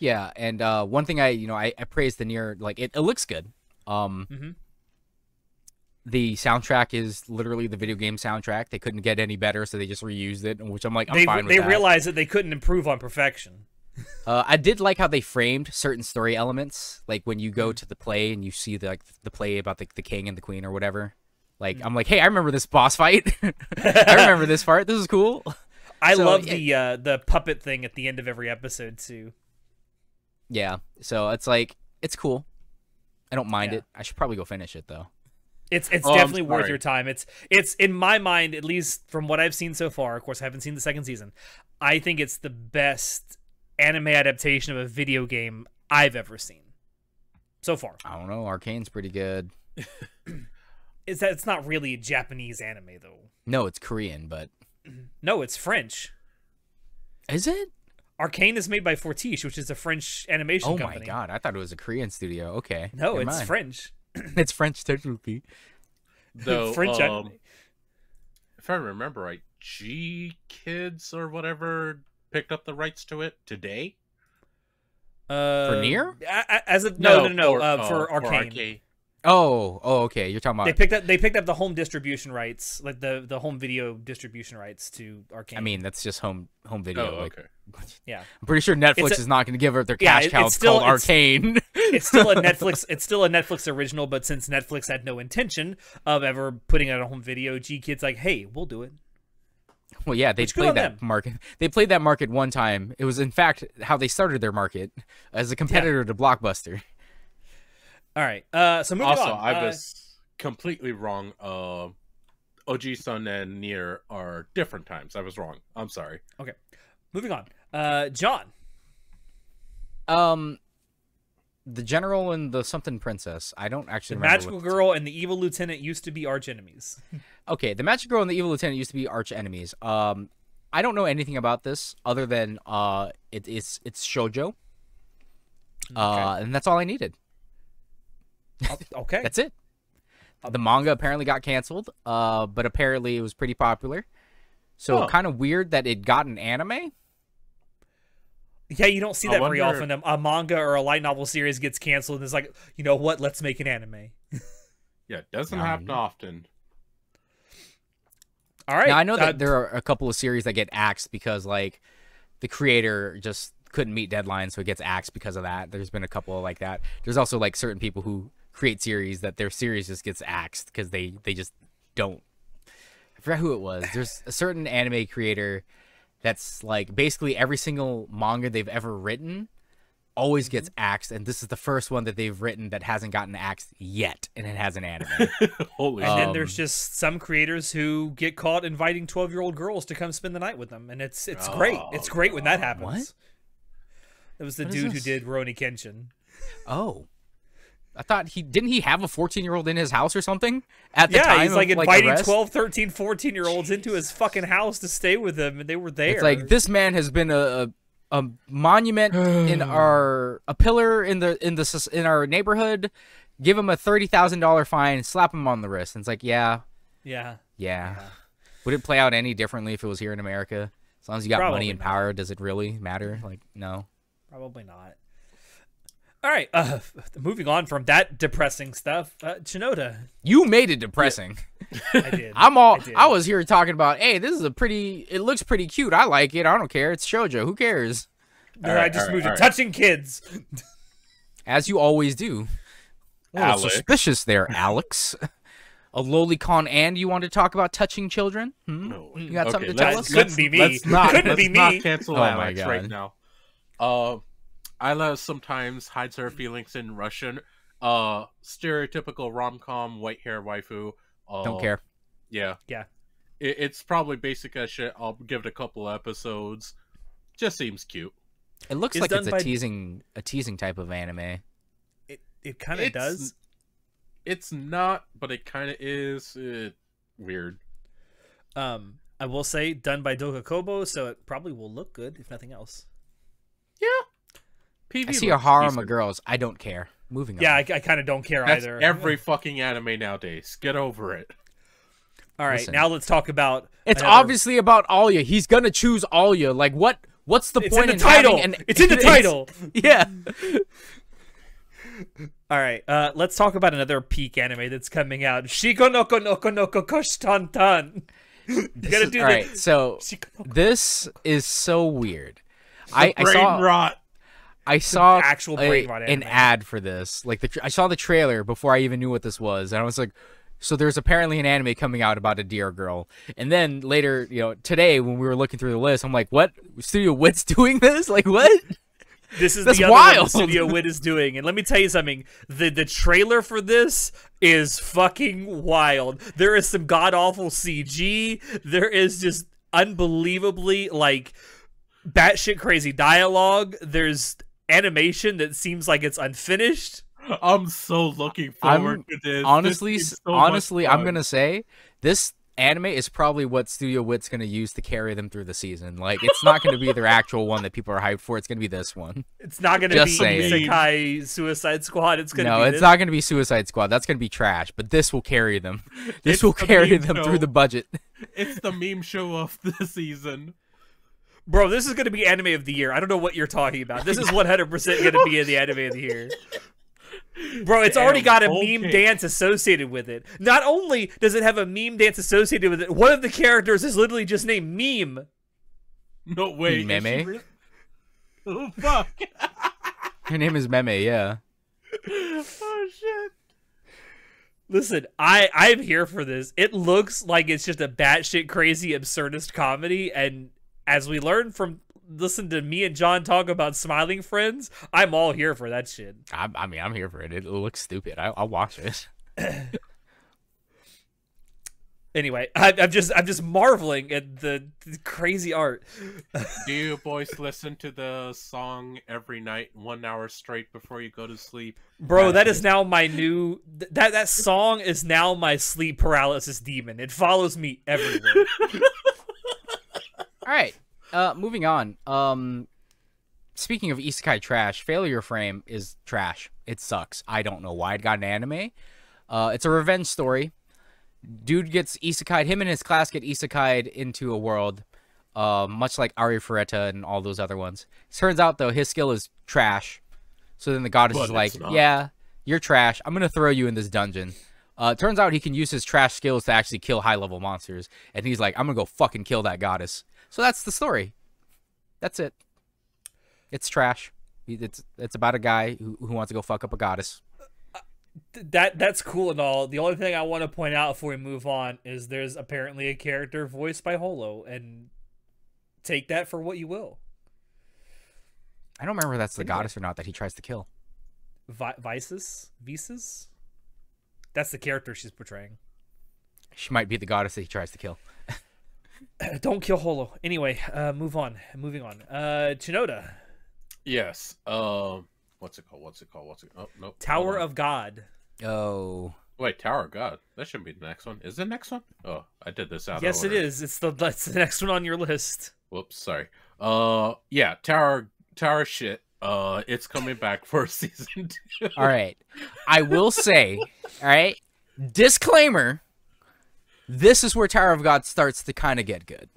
Yeah, and uh, one thing I you know I, I praise the Nier like it, it looks good. Um, Mhm. the soundtrack is literally the video game soundtrack. They couldn't get any better, so they just reused it, which I'm like I'm they fine with they that. realized that they couldn't improve on perfection. Uh, I did like how they framed certain story elements, like when you go to the play and you see the like the play about the, the king and the queen or whatever. Like Mm. I'm like, hey, I remember this boss fight. I remember this part. This is cool. I So, love yeah. the uh, the puppet thing at the end of every episode too. Yeah, so it's like it's cool. I don't mind Yeah. it. I should probably go finish it though. It's it's Oh, definitely worth your time. It's it's in my mind, at least from what I've seen so far. Of course, I haven't seen the second season. I think it's the best anime adaptation of a video game I've ever seen so far. I don't know. Arcane's pretty good. Is that it's not really a Japanese anime though? No, it's Korean, but No, it's French. is it? Arcane is made by Fortiche, which is a French animation Oh company. my god, I thought it was a Korean studio. Okay. No, never it's mind. French. it's French technically. Though, French um, anime. if I remember right, G Kids or whatever picked up the rights to it today. Uh, Nier? a- a- As of no, no, no, no. for, uh, for uh, Arcane. Arcade. Oh, oh, okay. You're talking about They about. picked up. They picked up the home distribution rights, like the the home video distribution rights to Arcane. I mean, that's just home home video. Oh, like, okay. yeah, I'm pretty sure Netflix a- is not going to give up their Yeah, cash it- cow. it's It's still- called it's- Arcane. it's still a Netflix. It's still a Netflix original, but since Netflix had no intention of ever putting out a home video, GKIDS like, hey, we'll do it. well, yeah, they Which played that them. market. They played that market one time. It was, in fact, how they started their market as a competitor to Blockbuster. All right. Uh, so moving Also, on. I uh, was completely wrong. Uh, Oji-san and Nier are different times. I was wrong. I'm sorry. Okay. Moving on. Uh, John. Um, the general and the something princess. I don't actually The remember. magical what- girl and the evil lieutenant used to be arch enemies. Okay, the magical girl and the evil lieutenant used to be arch enemies. Um, I don't know anything about this other than uh, it, it's it's shojo. Uh, and that's all I needed. Okay. That's it. The manga apparently got canceled, uh, but apparently it was pretty popular. So Huh. kind of weird that it got an anime. Yeah, you don't see I that very often. A, a manga or a light novel series gets canceled, and it's like, you know what? Let's make an anime. Yeah, it doesn't Um, happen often. All right. Now I know that uh, there are a couple of series that get axed because like the creator just couldn't meet deadlines, so it gets axed because of that. There's been a couple like that. There's also like certain people who create series that their series just gets axed because they they just don't. I forgot who it was. There's a certain anime creator that's like basically every single manga they've ever written always gets axed, and this is the first one that they've written that hasn't gotten axed yet, and it has an anime. Holy And shit. then Um, there's just some creators who get caught inviting 12 year old girls to come spend the night with them, and it's it's great. Oh, It's great when that happens. What? It was the What is dude who did Rurouni Kenshin. Oh. I thought he didn't he have a 14 year old in his house or something at the Yeah, time he's like of, inviting arrest? 12, 13, 14 year olds into his fucking house to stay with him, and they were there. It's like this man has been a a, a monument in our a pillar in the in the in our neighborhood. Give him a thirty thousand dollar fine, slap him on the wrist. And it's like, yeah, Yeah. yeah. Would it play out any differently if it was here in America? As long as you got Probably money and not. power, does it really matter? Like, no. Probably not. All right. Uh, moving on from that depressing stuff, uh, Chinoda. You made it depressing. I did. I'm all. I did. I, was here talking about. Hey, this is a pretty. It looks pretty cute. I like it. I don't care. It's shojo. Who cares? Or All I just all right, moved to all right. touching kids. As you always do. A little suspicious there, Alex. a lolicon and you want to talk about touching children? Hmm? No. You got Okay, something to tell us? Couldn't let's- be me. Let's not, Couldn't let's be not me. cancel Oh my Alex right now. Uh, Alya sometimes hides her feelings in Russian. Uh, stereotypical rom com white hair waifu. Uh, Don't care. Yeah, Yeah. It, it's probably basic as shit. I'll give it a couple episodes. Just seems cute. It looks It's like it's a by- teasing a teasing type of anime. It it kind of does. It's not, but it kind of is. It, weird. Um, I will say done by Doga Kobo, so it probably will look good if nothing else. Yeah. PV I see a looks harem of girls. I don't care. Moving on. Yeah, I, I kind of don't care That's either. every fucking anime nowadays. Get over it. All right, Listen. now let's talk about. it's another- obviously about Alya. He's gonna choose Alya. Like what? What's the It's point in the having title. An, It's in the title. yeah. All right, uh, let's talk about another peak anime that's coming out. Shiko no ko no ko no ko Koshitantan. You This gotta do all the right. So Shiko no ko- this is so weird. I, I Brain saw rot. I saw actual a- an ad for this. Like the I saw the trailer before I even knew what this was, and I was like, "So there's apparently an anime coming out about a deer girl." And then later, you know, today when we were looking through the list, I'm like, "What? Studio Wit's doing this? Like what?" This is That's the other wild. Studio Wit is doing, and let me tell you something: the the trailer for this is fucking wild. There is some god awful CG. There is just unbelievably like batshit crazy dialogue. There's animation that seems like it's unfinished. I'm so looking I'm- forward to this. honestly, This so honestly, I'm gonna say this anime is probably what Studio Wit's gonna use to carry them through the season. Like, it's not gonna be their actual one that people are hyped for. It's gonna be this one. It's not gonna Just be saying. Isekai Suicide Squad. It's gonna no, be it's this. not gonna be Suicide Squad. That's gonna be trash. But this will carry them. This It's will the carry them show. through the budget. It's the meme show of the season. Bro, this is gonna be anime of the year. I don't know what you're talking about. This is 100 percent gonna be in the anime of the year. Bro, it's already got a Damn, meme okay. dance associated with it. Not only does it have a meme dance associated with it, one of the characters is literally just named Meme. No way. is Meme? real? Oh fuck! Her name is Meme. Yeah. oh shit! Listen, I I'm here for this. It looks like it's just a batshit crazy absurdist comedy, and as we learn from listen to me and John talk about Smiling Friends, I'm all here for that shit. I, I mean, I'm here for it. It looks stupid. I, I'll watch it. Anyway, I, I'm just I'm just marveling at the, the crazy art. Do you boys listen to the song every night, one hour straight before you go to sleep? Bro, that is now my new th- that that song is now my sleep paralysis demon. It follows me everywhere. All right. Uh, moving on. Um, speaking of isekai trash, Failure Frame is trash. It sucks. I don't know why it got an anime. Uh, it's a revenge story. Dude gets isekai'd. Him and his class get isekai'd into a world, uh, much like Arifureta and all those other ones. Turns out though his skill is trash. So then the goddess But is like. "Yeah, you're trash. I'm gonna throw you in this dungeon." Uh, turns out he can use his trash skills to actually kill high level monsters, and he's like, "I'm gonna go fucking kill that goddess." So that's the story. That's it. It's trash. It's it's about a guy who, who wants to go fuck up a goddess. Uh, that that's cool and all. The only thing I want to point out before we move on is there's apparently a character voiced by Holo, and take that for what you will. I don't remember if that's the Anyway. goddess or not that he tries to kill. Vi- Vices, Visas. That's the character she's portraying. She might be the goddess that he tries to kill. Don't kill Holo. Anyway, uh, move on. Moving on. Uh, Chinoda, Yes. Um. What's it called? What's it called? What's it? Oh no. Tower of God. Oh, Wait, Tower of God. That shouldn't be the next one. Is the next one? Oh, I did this out. yes, of it order. is. It's the that's the next one on your list. Whoops, sorry. Uh, yeah, Tower Tower shit. Uh, it's coming back for season two. all right. I will say, all right. Disclaimer. This is where Tower of God starts to kind of get good.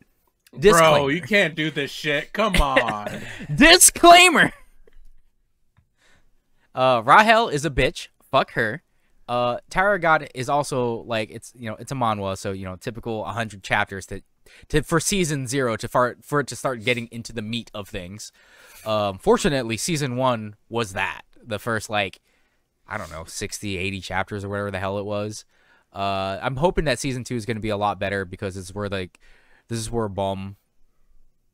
Bro, Disclaimer. you can't do this shit. Come on. Disclaimer. Uh, Rahel is a bitch. Fuck her. Uh, Tower of God is also like it's you know it's a manhwa, so you know typical 100 chapters to to for season zero to far, for it to start getting into the meat of things. Um, fortunately, season one was that the first like I don't know 60, 80 chapters or whatever the hell it was. Uh, I'm hoping that season two is going to be a lot better because it's where like this is where bomb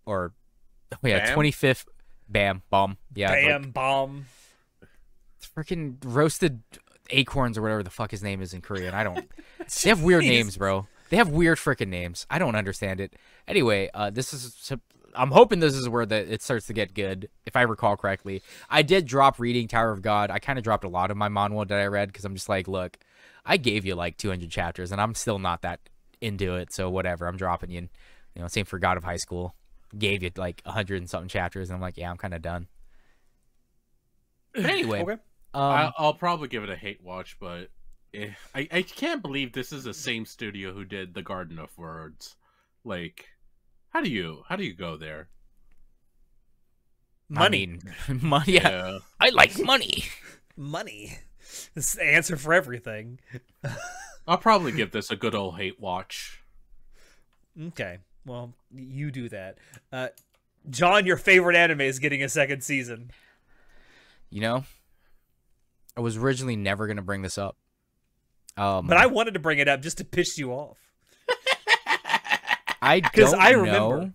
or oh yeah Bam? 25th bam bomb yeah like, Bam bomb. freaking roasted acorns or whatever the fuck his name is in Korean. I don't. they have weird names, bro. They have weird freaking names. I don't understand it. Anyway, uh, this is. I'm hoping this is where that it starts to get good, if I recall correctly. I did drop reading Tower of God. I kind of dropped a lot of my manhwa that I read because I'm just like, look, I gave you like 200 chapters and I'm still not that into it. So whatever, I'm dropping you. You know, same for God of High School. Gave you like 100 and something chapters, and I'm like, yeah, I'm kind of done. But anyway, Okay. um, I, I'll probably give it a hate watch, but eh, I I can't believe this is the same studio who did the Garden of Words. Like, how do you how do you go there? I Money. mean, money. Yeah, I like money. Money. It's the answer for everything. I'll probably give this a good old hate watch. Okay. Well, you do that. Uh, John, your favorite anime is getting a second season. You know, I was originally never gonna bring this up. Um, But I wanted to bring it up just to piss you off. I 'cause don't I know. remember.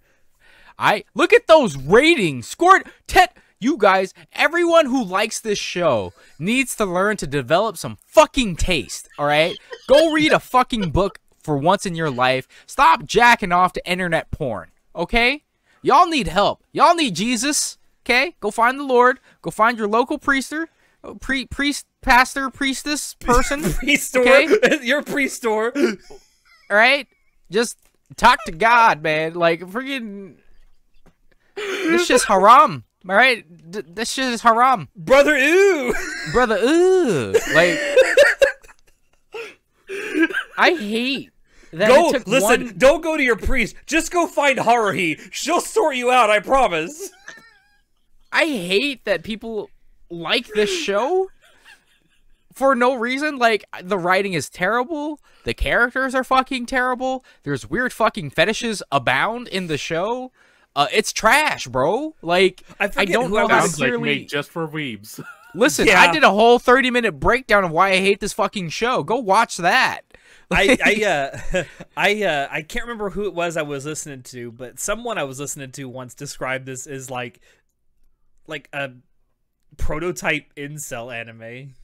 I look at those ratings. Scored Tet. You guys, everyone who likes this show needs to learn to develop some fucking taste, all right? Go read a fucking book for once in your life. Stop jacking off to internet porn, okay? Y'all need help. Y'all need Jesus, okay? Go find the Lord. Go find your local priester, uh, pre priest, pastor, priestess, person. Priest store. Okay. Your priest store. all right? Just talk to God, man. Like freaking this shit's haram. All right? D- this shit is haram. Brother Ooh. Brother, ooh. Like I hate that Go listen. one Don't go to your priest. Just go find Haruhi. She'll sort you out. I promise. I hate that people like this show for no reason. Like the writing is terrible, the characters are fucking terrible. There's weird fucking fetishes abound in the show. Uh, it's trash, bro. Like I I, don't know I how to was- Sounds like clearly just for weebs. listen. Yeah. I did a whole thirty minute breakdown of why I hate this fucking show. Go watch that. I I uh I uh I can't remember who it was I was listening to, but someone I was listening to once described this as like like a prototype incel anime.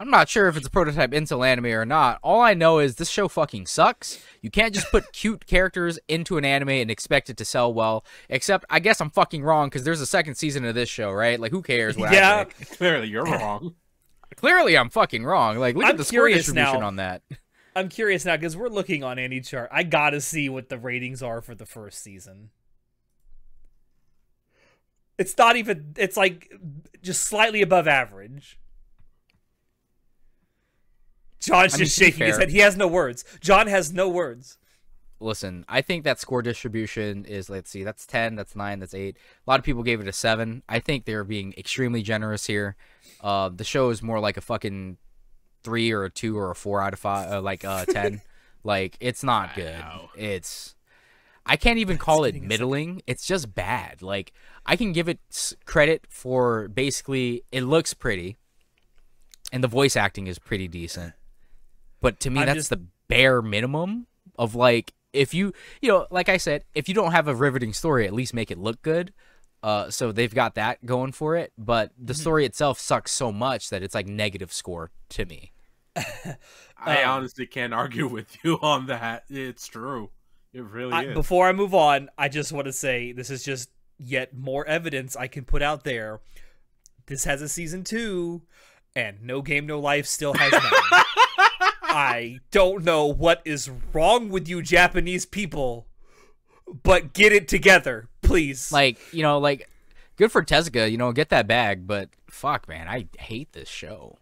I'm not sure if it's a prototype incel anime or not. All I know is this show fucking sucks. You can't just put cute characters into an anime and expect it to sell well. Except, I guess I'm fucking wrong because there's a second season of this show, right? Like, who cares what Yeah. I think? Clearly, you're wrong. Clearly, I'm fucking wrong. Like, look I'm at the score curious distribution now. on that. I'm curious now because we're looking on AniChart. I gotta see what the ratings are for the first season. It's not even. It's like just slightly above average. John's I mean, just to be shaking his fair- head. He has no words. John has no words. Listen, I think that score distribution is, let's see, that's 10, that's 9, that's 8. A lot of people gave it a 7. I think they're being extremely generous here. Uh, the show is more like a fucking 3 or a 2 or a 4 out of 5, uh, like uh, 10. like, it's not good. Wow. It's. I can't even call it middling. It's just bad. Like, I can give it credit for basically, it looks pretty, and the voice acting is pretty decent. But to me, I'm that's just- the bare minimum of like if you you know like i said if you don't have a riveting story at least make it look good uh so they've got that going for it but the Mm-hmm. story itself sucks so much that it's like negative score to me I Um, honestly can't argue with you on that. It's true. It really I, is. before I move on, I just want to say this is just yet more evidence I can put out there. This has a season two, and No Game No Life still has none. I don't know what is wrong with you Japanese people, but get it together, please. like you know like good for tezuka you know get that bag but fuck man i hate this show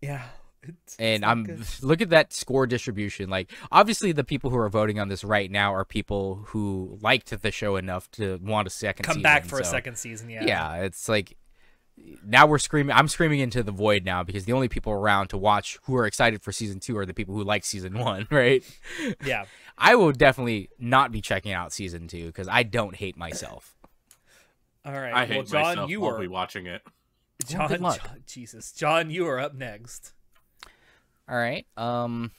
yeah. it's- and it's I'm good. look at that score distribution. Like obviously the people who are voting on this right now are people who liked the show enough to want a second come season, back for a second season. Yeah. Yeah. it's like now we're screaming I'm screaming into the void now because the only people around to watch who are excited for season 2 are the people who like season 1, right? Yeah. I will definitely not be checking out season 2 because I don't hate myself. All right. I well, hate John, myself you while are we watching it. John, good. John- Jesus, John, you are up next. All right. Um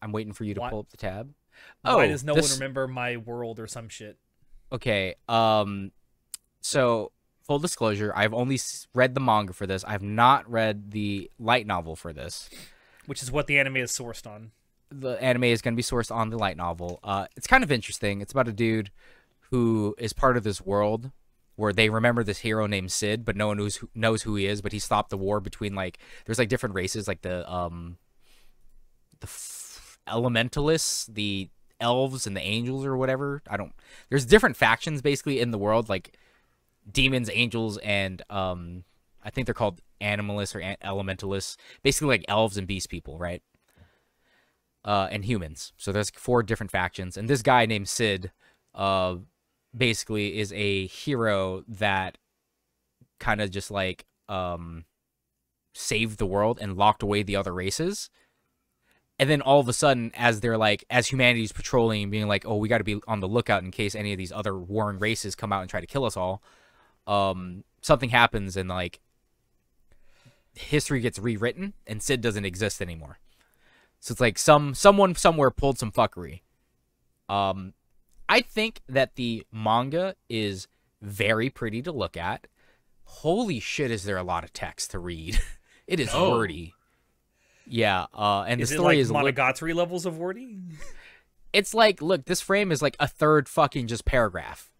I'm waiting for you to Why- pull up the tab. oh Why does no this- one remember my world or some shit? okay um so full disclosure i've only read the manga for this. I've not read the light novel for this. Which is what the anime is sourced on. the anime is going to be sourced on the light novel. Uh it's kind of interesting. It's about a dude who is part of this world where they remember this hero named sid but no one knows who, knows who he is but he stopped the war between like there's like different races like the um the f- elementalists the elves and the angels or whatever. I don't there's different factions basically in the world like demons angels and um i think they're called animalists or elementalists. Basically like elves and beast people right? Uh and humans. So there's four different factions. And this guy named sid uh basically is a hero that kind of just like um saved the world and locked away the other races. And then all of a sudden as they're like as humanity's patrolling and being like oh we got to be on the lookout in case any of these other warring races come out and try to kill us all um something happens and like history gets rewritten and sid doesn't exist anymore so it's like some someone somewhere pulled some fuckery um i think that the manga is very pretty to look at. Holy shit, is there a lot of text to read? it is Oh. wordy. Yeah, uh, and Is the story like is li- Monogatari levels of wordy? it's like look, this frame is like a third fucking just paragraph.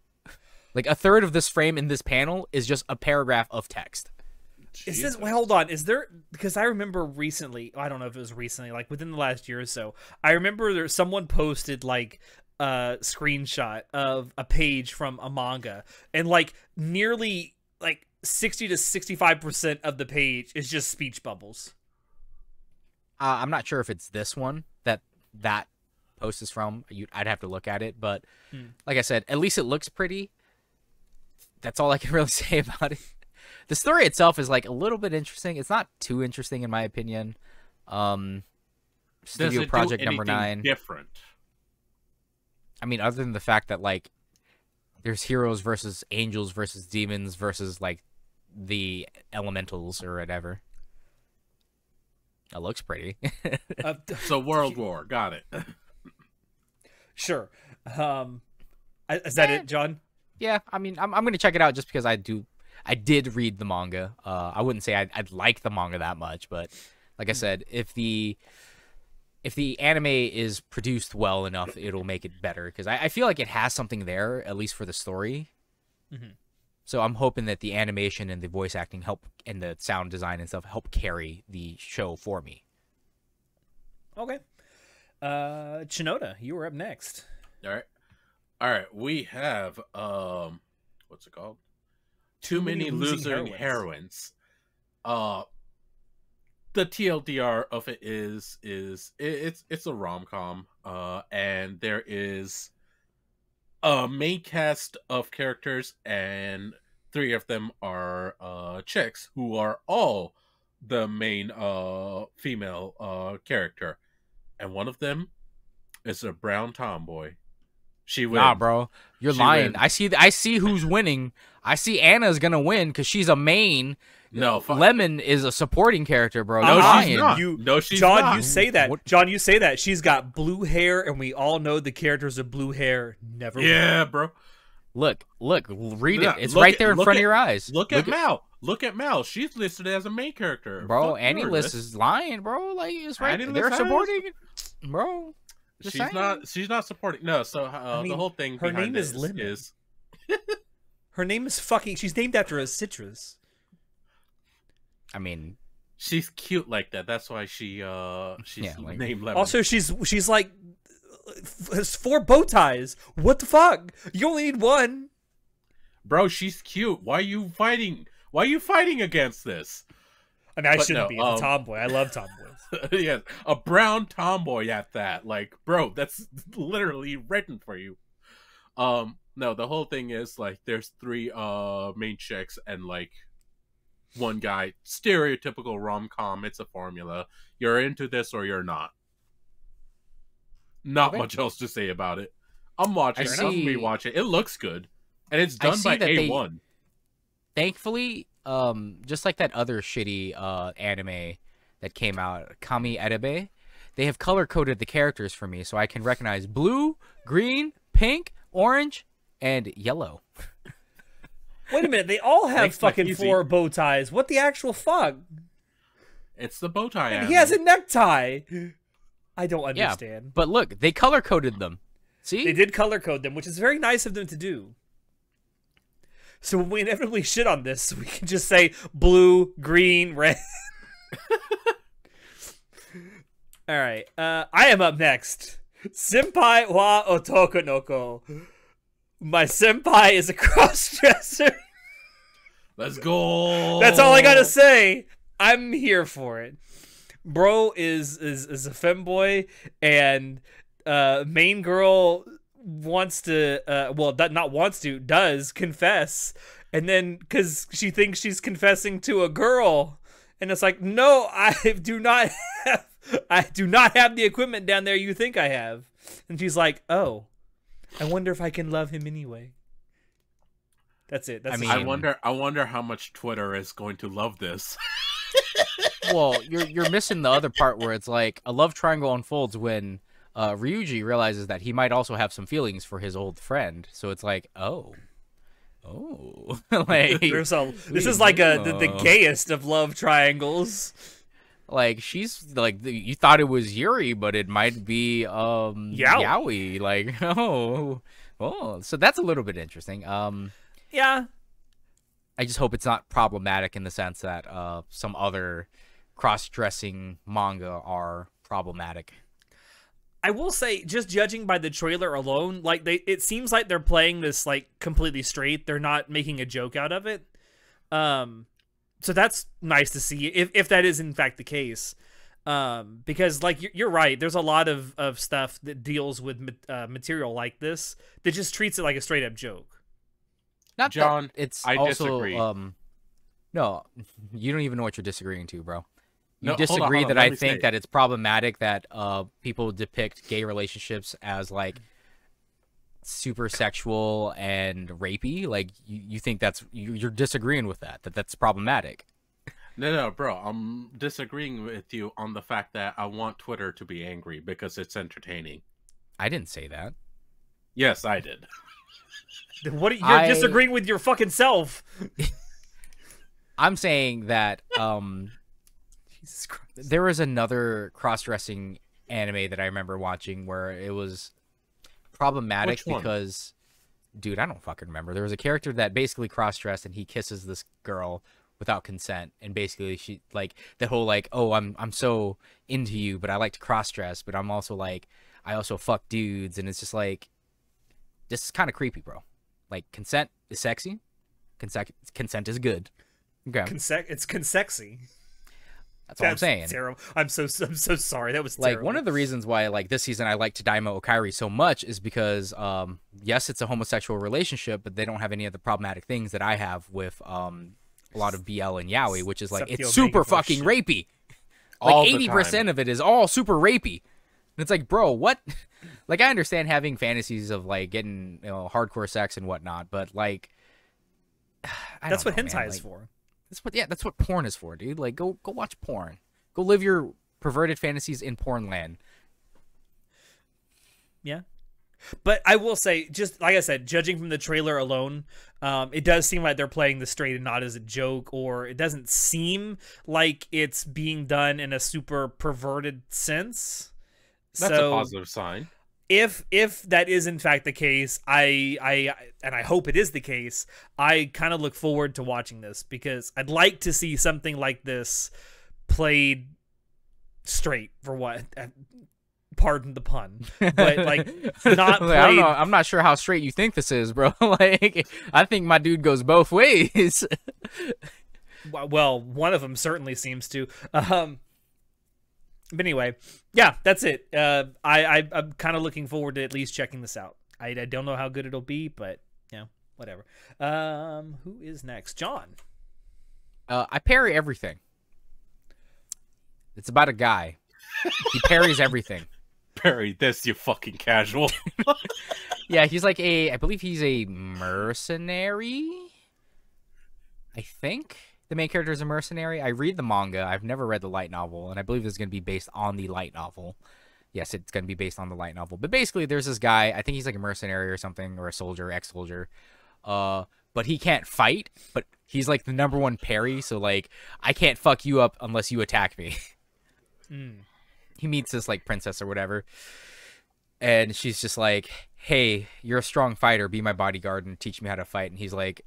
Like a third of this frame in this panel is just a paragraph of text. Is this? Jesus. Wait, hold on. Is there? Because I remember recently. I don't know if it was recently, like within the last year or so. I remember there someone posted like a screenshot of a page from a manga, and like nearly like sixty to sixty-five percent of the page is just speech bubbles. Uh, I'm not sure if it's this one that that post is from. You, I'd have to look at it, but Hmm. like I said, at least it looks pretty. That's all I can really say about it. The story itself is like a little bit interesting. It's not too interesting in my opinion. Um, Does Studio it do Project Number Nine. Different. I mean, other than the fact that like there's heroes versus angels versus demons versus like the elementals or whatever. It looks pretty. Uh, So World War, got it. sure. Um, is that it, John? Yeah, I mean, I'm I'm gonna check it out just because I do, I did read the manga. Uh, I wouldn't say I'd, I'd like the manga that much, but like I said, if the if the anime is produced well enough, it'll make it better because I, I feel like it has something there at least for the story. Mhm. So I'm hoping that the animation and the voice acting help and the sound design and stuff help carry the show for me. Okay. Uh, Chinoda, you were up next. All right. All right. We have um what's it called? Too, many, losing, heroines. Uh the TLDR of it is is it, it's it's a rom-com uh and there is a main cast of characters and three of them are uh chicks who are all the main uh female uh character and one of them is a brown tomboy she wins Nah, bro, you're She lying. wins. I see. I see who's winning. I see Anna's gonna win because she's a main. no fuck. Lemon is a supporting character, bro. no uh-huh. You're she's lying. not You- no she's John, not you say that. What- John, you say that. She's got blue hair, and we all know the characters of blue hair never. win. yeah bro Look, look, read Yeah, it. It's right at- there in front at- of your eyes. Look at Mal. Look at Mal. She's listed as a main character. bro. Fuck Annie her, List is lying, bro. Like it's right. Annie They're supporting, bro. Just She's saying. not. She's not supporting. No. So uh, I mean, the whole thing. her behind name is this Lemon. Is Her name is fucking. She's named after a citrus. I mean, she's cute like that. That's why she. uh She's Yeah, like- named Lemon. Also, she's she's like has four bow ties. What the fuck? You only need one. bro, she's cute. Why are you fighting? Why are you fighting against this? I mean, I But shouldn't no, be. Um, a tomboy. I love tomboys. yes, a brown tomboy at that. Like, bro, that's literally written for you. Um, no, the whole thing is like there's three uh main chicks and like one guy. Stereotypical rom com. It's a formula. You're into this or you're not. Not much else to say about it. I'm watching. I it. I'm see- rewatch it. It looks good, and it's done by that A1. thankfully, um, just like that other shitty uh anime that came out, KamiErabi, they have color coded the characters for me, so I can recognize blue, green, pink, orange, and yellow. Wait a minute. They all have Makes fucking four bow ties. What the actual fuck? It's the bow tie. And he has a necktie. I don't understand. Yeah, understand. but look, they color coded them. See? They did color code them, which is very nice of them to do. So when we inevitably shit on this, we can just say blue, green, red. All right, uh, I am up next. Senpai wa otokonoko. My senpai is a cross-dresser. Let's go. That's all I gotta say. I'm here for it. Bro is is is a femboy, and uh, main girl wants to. Uh, well, that not wants to does confess, and then because she thinks she's confessing to a girl, and it's like, no, I do not have. I do not have the equipment down there you think I have. And she's like, oh, I wonder if I can love him anyway. That's it. That's I mean- I wonder. I wonder how much Twitter is going to love this. well, you're you're missing the other part where it's like a love triangle unfolds when uh, Ryuji realizes that he might also have some feelings for his old friend. So it's like, oh, oh, like There's a this is like a the, the gayest of love triangles. Like she's like you thought it was Yuri, but it might be um Yaoi. Yaoi. Like oh, oh, so that's a little bit interesting. Um, Yeah, I just hope it's not problematic in the sense that uh some other cross-dressing manga are problematic. I will say, just judging by the trailer alone, like they, it seems like they're playing this like completely straight. They're not making a joke out of it. Um, so that's nice to see if if that is in fact the case. Um, because like you're, you're right, there's a lot of of stuff that deals with ma- uh, material like this that just treats it like a straight up joke. Not John, that it's I also disagree. um no, you don't even know what you're disagreeing to, bro. You No, hold on, disagree hold on, that I think say that it's problematic that uh people depict gay relationships as like super sexual and rapey. Like you, you think that's you, you're disagreeing with that that that's problematic. No, no, bro. I'm disagreeing with you on the fact that I want Twitter to be angry because it's entertaining. I didn't say that. Yes, I did. What you're I- disagreeing with your fucking self? I'm saying that um Jesus Christ. there was another cross-dressing anime that I remember watching where it was problematic because dude, I don't fucking remember. There was a character that basically cross-dressed and he kisses this girl without consent and basically she like the whole like, "Oh, I'm I'm so into you, but I like to cross-dress, but I'm also like I also fuck dudes." And it's just like this is kind of creepy, bro. Like consent is sexy. Consent consent is good. Okay. Conse- it's consexy. That's all I'm saying. Terrible. I'm so I'm so sorry. That was like terrible. one of the reasons why like this season I like Tadaima Okairi so much is because um yes it's a homosexual relationship but they don't have any of the problematic things that I have with um a lot of BL and yaoi which is like Except it's super fucking shit. rapey All like eighty percent of it is all super rapey and it's like bro what like I understand having fantasies of like getting you know hardcore sex and whatnot but like I That's don't what know, hentai man. is Like, for. That's what yeah, that's what porn is for, dude. Like go go watch porn. Go live your perverted fantasies in porn land. Yeah. But I will say, just like I said, judging from the trailer alone, um, it does seem like they're playing this straight and not as a joke, or it doesn't seem like it's being done in a super perverted sense. That's so a positive sign. If if that is in fact the case, I I and I hope it is the case. I kind of look forward to watching this because I'd like to see something like this played straight for what. Pardon the pun, but like not Like, I don't know. I'm not sure how straight you think this is, bro. like I think my dude goes both ways. well, one of them certainly seems to. Um, but anyway, yeah, that's it. Uh, I, I I'm kind of looking forward to at least checking this out. I, I don't know how good it'll be, but you know, whatever. Um, who is next? John. uh, I parry everything. It's about a guy. He parries everything. Parry this you fucking casual. Yeah, he's like a. I believe he's a mercenary. I think the main character is a mercenary. I read the manga. I've never read the light novel, and I believe it's going to be based on the light novel. Yes, it's going to be based on the light novel. But basically, there's this guy. I think he's like a mercenary or something, or a soldier, ex-soldier. Uh, but he can't fight. But he's like the number one parry. So like, I can't fuck you up unless you attack me. Mm. he meets this like princess or whatever and she's just like hey you're a strong fighter be my bodyguard and teach me how to fight and he's like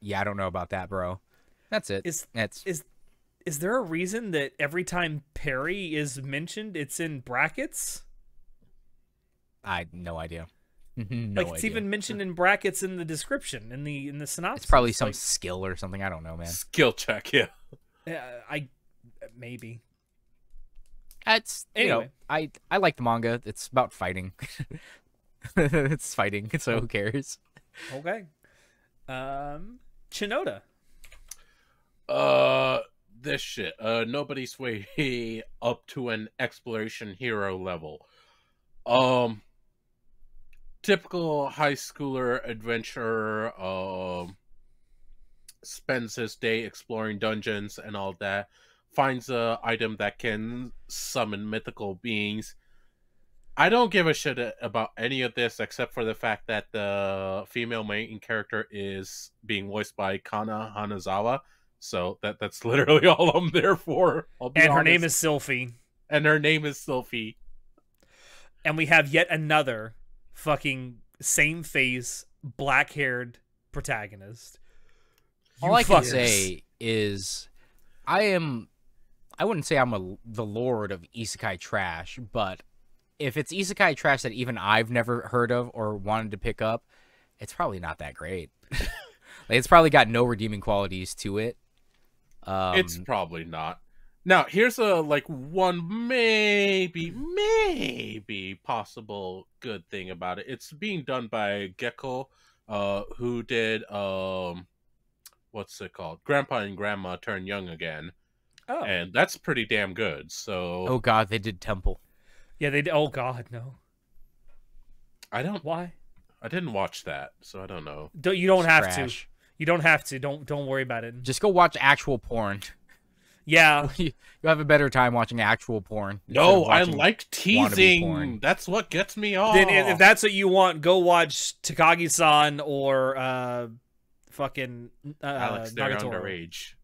yeah i don't know about that bro that's it Is that's is is there a reason that every time Perry is mentioned, it's in brackets? i no idea no like it's idea. even mentioned in brackets in the description in the in the synopsis. it's probably some Like, skill or something i don't know man Skill check, yeah. uh, I maybe. it's you know i i like the manga it's about fighting it's fighting so who cares Okay. Um, Chinoda. Uh, this shit. Uh, nobody's way up to an exploration hero level. Um, typical high schooler adventurer. Um, spends his day exploring dungeons and all that. Finds a item that can summon mythical beings. I don't give a shit about any of this except for the fact that the female main character is being voiced by Kana Hanazawa. So that that's literally all I'm there for. And her name is Sylphie. And her name is Sylphie. And we have yet another fucking same face, black haired protagonist. All I can say is I am I wouldn't say I'm a the lord of isekai trash, but if it's isekai trash that even I've never heard of or wanted to pick up, it's probably not that great. like, it's probably got no redeeming qualities to it. Um, it's probably not. Now, here's a like one maybe maybe possible good thing about it. It's being done by Gecko, uh, who did um, what's it called? Grandpa and Grandma Turn Young Again. Oh. And that's pretty damn good. So Oh god, they did Temple. Yeah, they did. Oh god, no. I don't Why? I didn't watch that, so I don't know. Don't you don't it's have trash. to. You don't have to. Don't don't worry about it. Just go watch actual porn. Yeah. you have a better time watching actual porn. No, I like teasing. That's what gets me off. Then if that's what you want, go watch Takagi-san or uh fucking uh, Alex, they're Nagatoro. underage.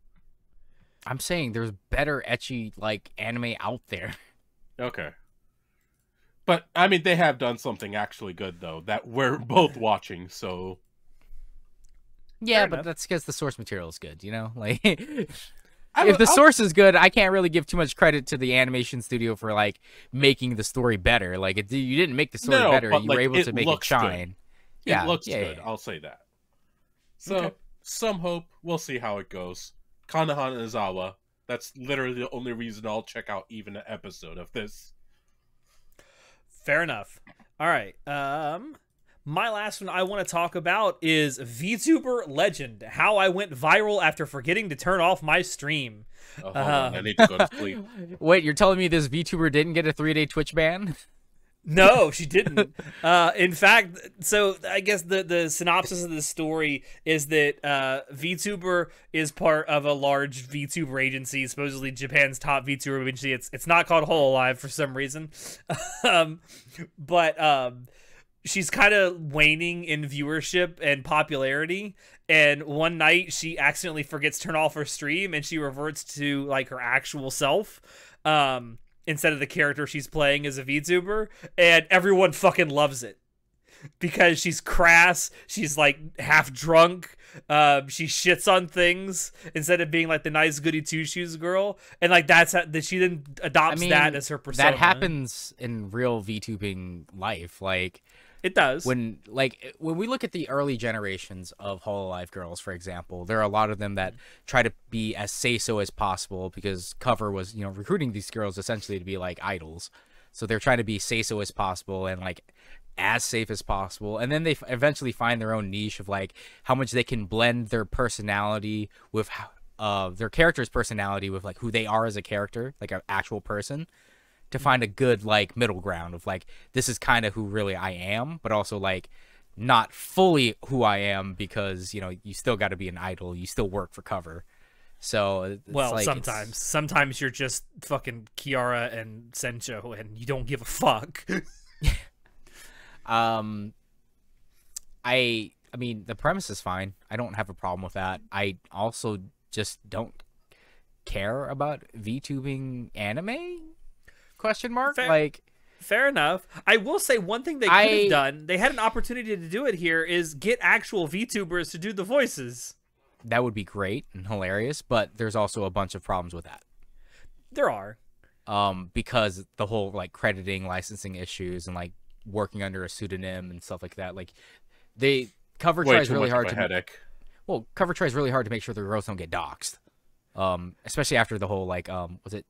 I'm saying there's better ecchi like anime out there. Okay. But I mean they have done something actually good though that we're both watching, so Yeah, Fair but enough. that's because the source material is good, you know? Like if the source is good, I can't really give too much credit to the animation studio for like making the story better. Like it, you didn't make the story no, better; you like, were able to make it shine. Good. Yeah, it looks yeah, good. Yeah. I'll say that. So okay. some hope. We'll see how it goes. Kana Hanazawa. That's literally the only reason I'll check out even an episode of this. Fair enough. All right. Um, my last one I want to talk about is VTuber Legend. How I went viral after forgetting to turn off my stream. Oh, uh, I need to go to sleep. Wait, you're telling me this VTuber didn't get a three day Twitch ban? No, she didn't. uh, in fact, so I guess the the synopsis of the story is that uh, VTuber is part of a large VTuber agency, supposedly Japan's top VTuber agency. It's it's not called Hololive for some reason, um, but um, she's kind of waning in viewership and popularity. And one night she accidentally forgets to turn off her stream, and she reverts to like her actual self. Um, instead of the character she's playing as a VTuber, and everyone fucking loves it because she's crass. She's like half drunk. Um, she shits on things instead of being like the nice goody two shoes girl, and like that's how that she then adopts I mean, that as her persona. That happens in real VTubing life. Like it does. When like when we look at the early generations of Hololive girls, for example, there are a lot of them that try to be as seiso as possible because Cover was, you know, recruiting these girls essentially to be like idols. So they're trying to be seiso as possible and like as safe as possible. And then they eventually find their own niche of like how much they can blend their personality with uh their character's personality with like who they are as a character, like an actual person to find a good like middle ground of like this is kind of who really I am, but also like not fully who I am because you know you still got to be an idol, you still work for cover. So well, like, sometimes it's... sometimes you're just fucking Kiara and Sencho, and you don't give a fuck. um, I I mean the premise is fine. I don't have a problem with that. I also just don't care about VTubing anime Question mark. Fair, like, fair enough. I will say one thing they could I, have done. They had an opportunity to do it here. Is get actual VTubers to do the voices. That would be great and hilarious, but there's also a bunch of problems with that. There are. Um, because the whole like crediting, licensing issues, and like working under a pseudonym and stuff like that. Like, they cover tries really hard to headache. Well, cover tries really hard to make sure the girls don't get doxxed. Um, especially after the whole like um, was it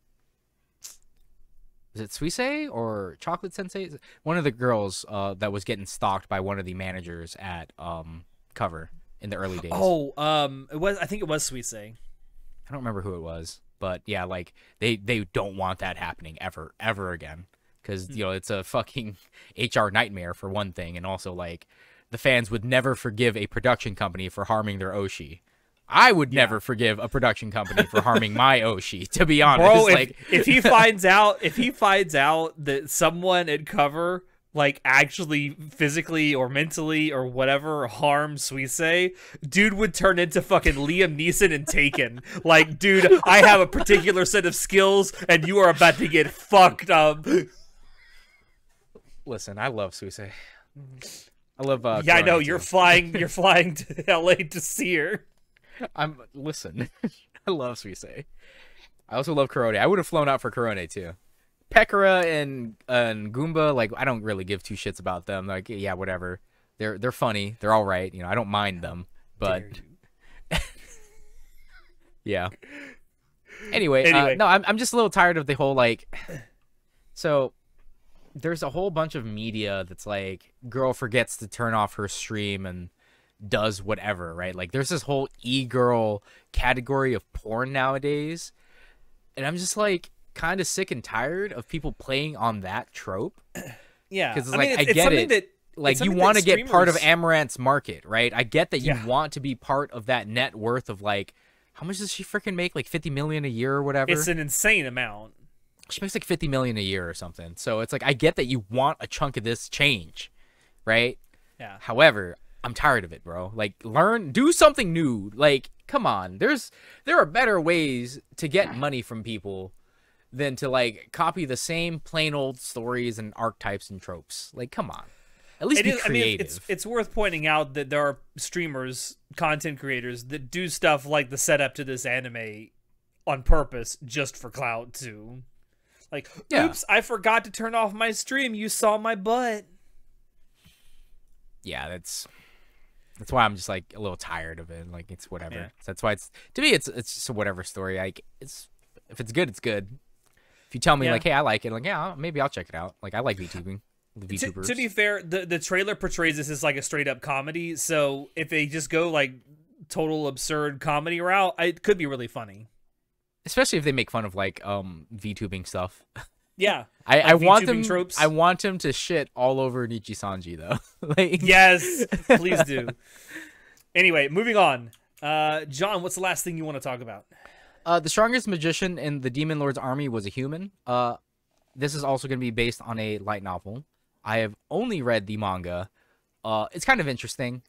is it Suisei or Chocolate Sensei? One of the girls uh, that was getting stalked by one of the managers at um, Cover in the early days. Oh, um, it was. I think it was Suisei. I don't remember who it was, but yeah, like they they don't want that happening ever ever again because you know it's a fucking HR nightmare for one thing, and also like the fans would never forgive a production company for harming their oshi. I would never forgive a production company for harming my Oshi. To be honest, Bro, if, like if he finds out if he finds out that someone at cover like actually physically or mentally or whatever harm Suisei, dude would turn into fucking Liam Neeson and Taken. like, dude, I have a particular set of skills and you are about to get fucked up. listen, I love Suisei. I love. Uh, yeah, I know you're too. flying you're flying to LA to see her. I'm listen. I love Suisei. I also love Korone. I would have flown out for Korone too. Pekora and and Goomba, like I don't really give two shits about them. Like yeah, whatever. They're they're funny. They're all right. You know, I don't mind them. But yeah. Anyway, Anyway. Uh, no, I'm I'm just a little tired of the whole like. So, there's a whole bunch of media that's like, girl forgets to turn off her stream and does whatever, right? Like, there's this whole e-girl category of porn nowadays, and I'm just like kind of sick and tired of people playing on that trope. Yeah, 'Cause it's I like, mean, I it's, it's get something it. that Like, It's you want to that get part of Amouranth's market, right? I get that you Yeah. want to be part of that net worth of like. How much does she freaking make? Like 50 million a year or whatever? it's an insane amount. she makes like 50 million a year or something. So it's like I get that you want a chunk of this change, right? Yeah. However, I'm tired of it, bro. Like learn do something new. Like come on. There's there are better ways to get money from people than to like copy the same plain old stories and archetypes and tropes. Like come on. At least It be is, I mean, it's it's worth pointing out that there are streamers, content creators that do stuff like the setup to this anime on purpose just for clout too. Like, Yeah. oops, I forgot to turn off my stream. You saw my butt. yeah, that's that's why I'm just like a little tired of it. Like it's whatever. Yeah. That's why it's to me it's it's just a whatever story. Like it's if it's good, it's good. If you tell me Yeah. like, hey, I like it, like yeah, maybe I'll check it out. Like I like VTubing. The To, VTubers. to be fair, the the trailer portrays this as like a straight up comedy. So if they just go like total absurd comedy route, it could be really funny. Especially if they make fun of like um VTubing stuff. Yeah. I, Like I want them. tropes? I want him to shit all over Nijisanji though. like Yes, please do. Anyway, moving on. Uh, John, what's the last thing you want to talk about? Uh, the strongest magician in the Demon Lord's army was a human. Uh, this is also going to be based on a light novel. I have only read the manga. Uh, it's kind of interesting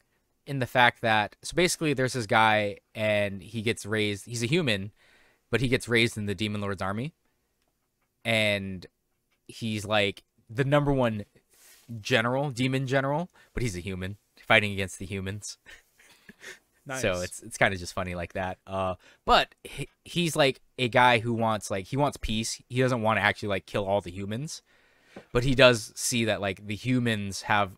in the fact that so basically there's this guy and he gets raised. He's a human, but he gets raised in the Demon Lord's army, and he's like the number one general, demon general, but he's a human fighting against the humans. Nice. So it's it's kind of just funny like that. Uh, but he, he's like a guy who wants like he wants peace. He doesn't want to actually like kill all the humans, but he does see that like the humans have.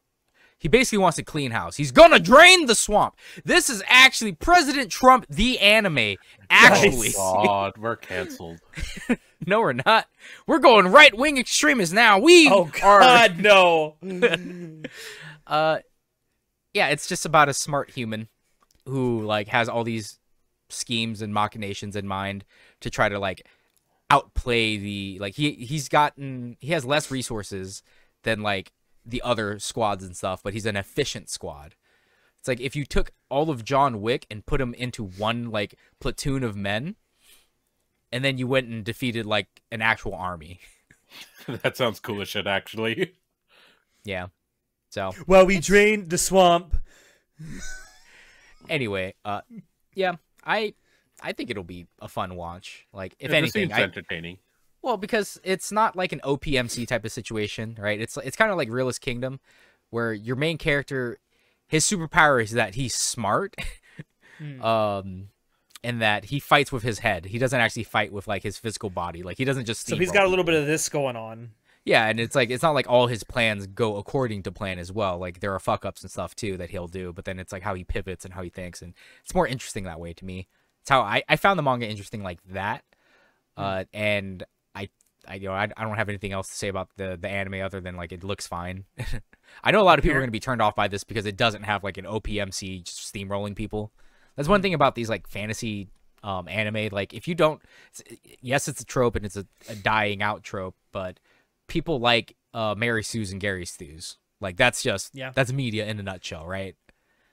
He basically wants to clean house. He's gonna drain the swamp. This is actually President Trump, the anime. Actually, God, we're canceled. no, we're not. We're going right wing extremists now. We Oh are. God, no. Uh, yeah, it's just about a smart human who like has all these schemes and machinations in mind to try to like outplay the like he he's gotten he has less resources than like the other squads and stuff, but he's an efficient squad. It's like if you took all of John Wick and put him into one like platoon of men, and then you went and defeated like an actual army. that sounds cool as shit, actually. Yeah. So well, we drained the swamp. anyway, uh, yeah, I I think it'll be a fun watch. Like if It anything, seems I, entertaining. Well because it's not like an OPMC type of situation, right? It's it's kind of like Realist Kingdom, where your main character, his superpower is that he's smart, Hmm. um, and that he fights with his head. He doesn't actually fight with like his physical body. Like he doesn't just. So he's got a little bit of this going on. Yeah, and it's like it's not like all his plans go according to plan as well. Like there are fuck ups and stuff too that he'll do, but then it's like how he pivots and how he thinks, and it's more interesting that way to me. It's how I, I found the manga interesting like that, uh, and I you know I, I don't have anything else to say about the the anime other than like it looks fine. I know a lot of people are going to be turned off by this because it doesn't have like an OPMC just steamrolling people. That's one thing about these like fantasy um anime. Like if you don't, it's- yes, it's a trope and it's a, a dying out trope, but people like uh Mary Sue's and Gary Stews. Like that's just Yeah. that's media in a nutshell, right?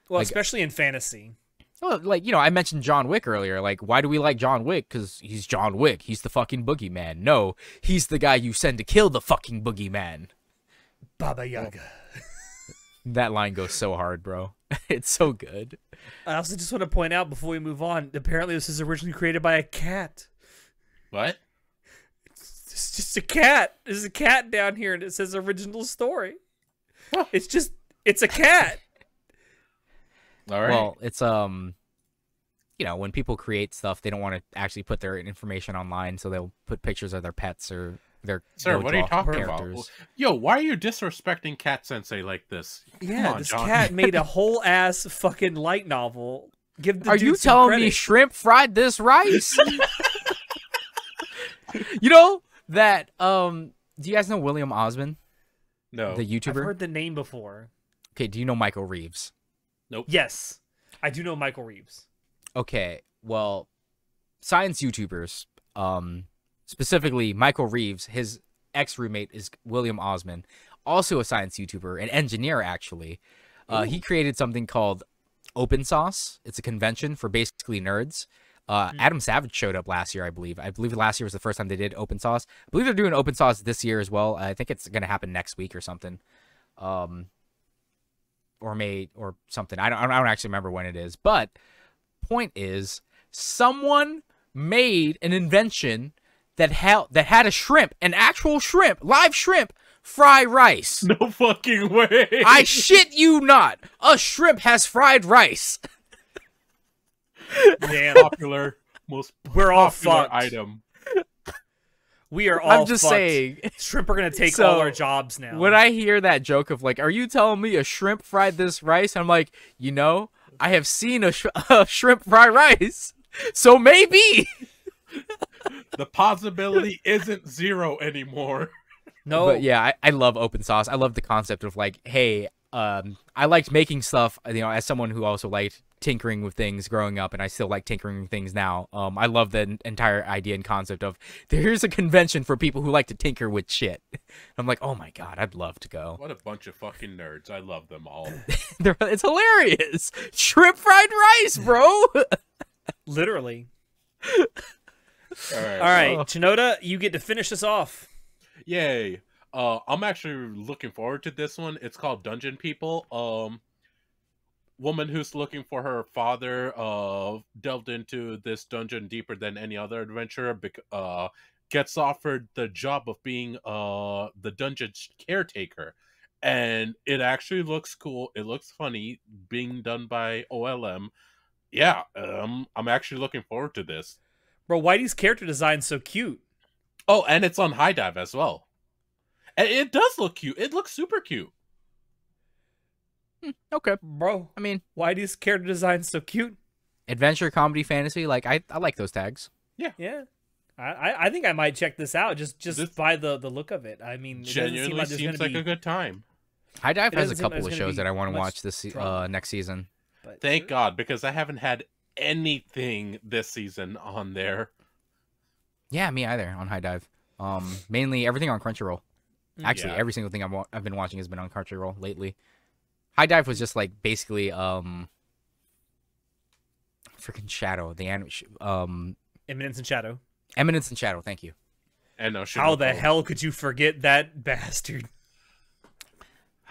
Well, Like- especially in fantasy. Well, like you know, I mentioned John Wick earlier. Like, why do we like John Wick? Because he's John Wick. He's the fucking boogeyman. No, he's the guy you send to kill the fucking boogeyman. Baba Yaga. That line goes so hard, bro. it's so good. I also just want to point out before we move on. Apparently, this is originally created by a cat. What? It's just a cat. There's a cat down here, and it says original story. It's just it's a cat. All right. Well, it's um, you know, when people create stuff, they don't want to actually put their information online, so they'll put pictures of their pets or their. Sir, what are you talking characters. about? Yo, why are you disrespecting Cat Sensei like this? Yeah, on, this John. cat made a whole ass fucking light novel. Give the Are you some telling me shrimp fried this rice? you know that um. Do you guys know William Osman, No. the YouTuber. I've YouTuber? heard the name before. Okay, do you know Michael Reeves? Yes, I do know Michael Reeves. Okay, well, science YouTubers, um, specifically Michael Reeves, his ex roommate is William Osman, also a science YouTuber, an engineer actually. Uh, he created something called Open Sauce. It's a convention for basically nerds. Uh, Adam Savage showed up last year, I believe. I believe last year was the first time they did Open Sauce. I believe they're doing Open Sauce this year as well. I think it's going to happen next week or something. Um, or May or something. I don't, I don't actually remember when it is. But point is, someone made an invention that had that had a shrimp, an actual shrimp, live shrimp, fry rice. No fucking way. I shit you not. A shrimp has fried rice. Damn, popular, most we're all fucked. item. We are all. I'm just fucked. saying. shrimp are gonna take So, all our jobs now. When I hear that joke of like, "Are you telling me a shrimp fried this rice?" I'm like, you know, I have seen a, sh- a shrimp fry rice, so maybe. The possibility isn't zero anymore. no, But yeah, I, I love Open Sauce. I love the concept of like, hey, um, I liked making stuff. You know, as someone who also liked tinkering with things growing up, and I still like tinkering with things now. Um, I love the en- entire idea and concept of here's a convention for people who like to tinker with shit. I'm like, oh my god, I'd love to go. What a bunch of fucking nerds. I love them all. It's hilarious. Shrimp fried rice, bro. literally. All right. All right, Oh. Chinoda, you get to finish this off. Yay. Uh I'm actually looking forward to this one. It's called Dungeon People. Um woman who's looking for her father uh delved into this dungeon deeper than any other adventurer uh gets offered the job of being uh the dungeon caretaker. And it actually looks cool. It looks funny being done by olm yeah um i'm actually looking forward to this. Bro, Whitey's character design's so cute. oh and it's on HIDIVE as well. And it does look cute. It looks super cute okay. Bro, I mean, Whitey's character design's so cute. adventure, comedy, fantasy. Like I, I like those tags. Yeah. yeah. I, I think I might check this out just just This- by the, the look of it. I mean, it doesn't seem genuinely like there's seems gonna like be, a good time HIDIVE has a doesn't like couple of shows that I want to watch this uh, next season. but Thank God, because I haven't had anything this season on there. Yeah, me either on HIDIVE. Um, mainly everything on Crunchyroll. Actually, Yeah. every single thing I've, I've been watching has been on Crunchyroll lately. HIDIVE was just like basically um, freaking Shadow, the anim- um, Eminence and Shadow. Eminence and Shadow. Thank you. And no, How the Shinoko. hell could you forget that bastard?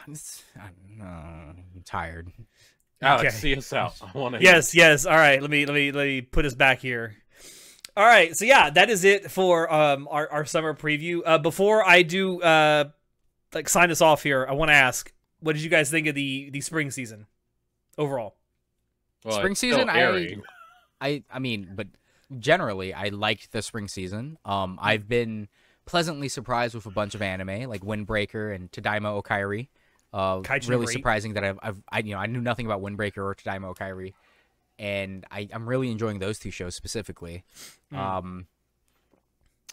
It's- I'm, uh, I'm tired. Alex, Okay. see us out. I want to. Yes, yes. All right, let me let me let me put us back here. All right, so yeah, that is it for um our, our summer preview. Uh, before I do uh like sign us off here, I want to ask, what did you guys think of the the spring season overall? Well, Spring season, I- I I mean, but generally, I liked the spring season. Um, I've been pleasantly surprised with a bunch of anime like Windbreaker and Tadaima Okairi. Uh, Kaijin really Great. surprising that I've, I've I you know I knew nothing about Windbreaker or Tadaima Okairi, and I I'm really enjoying those two shows specifically. Mm. Um,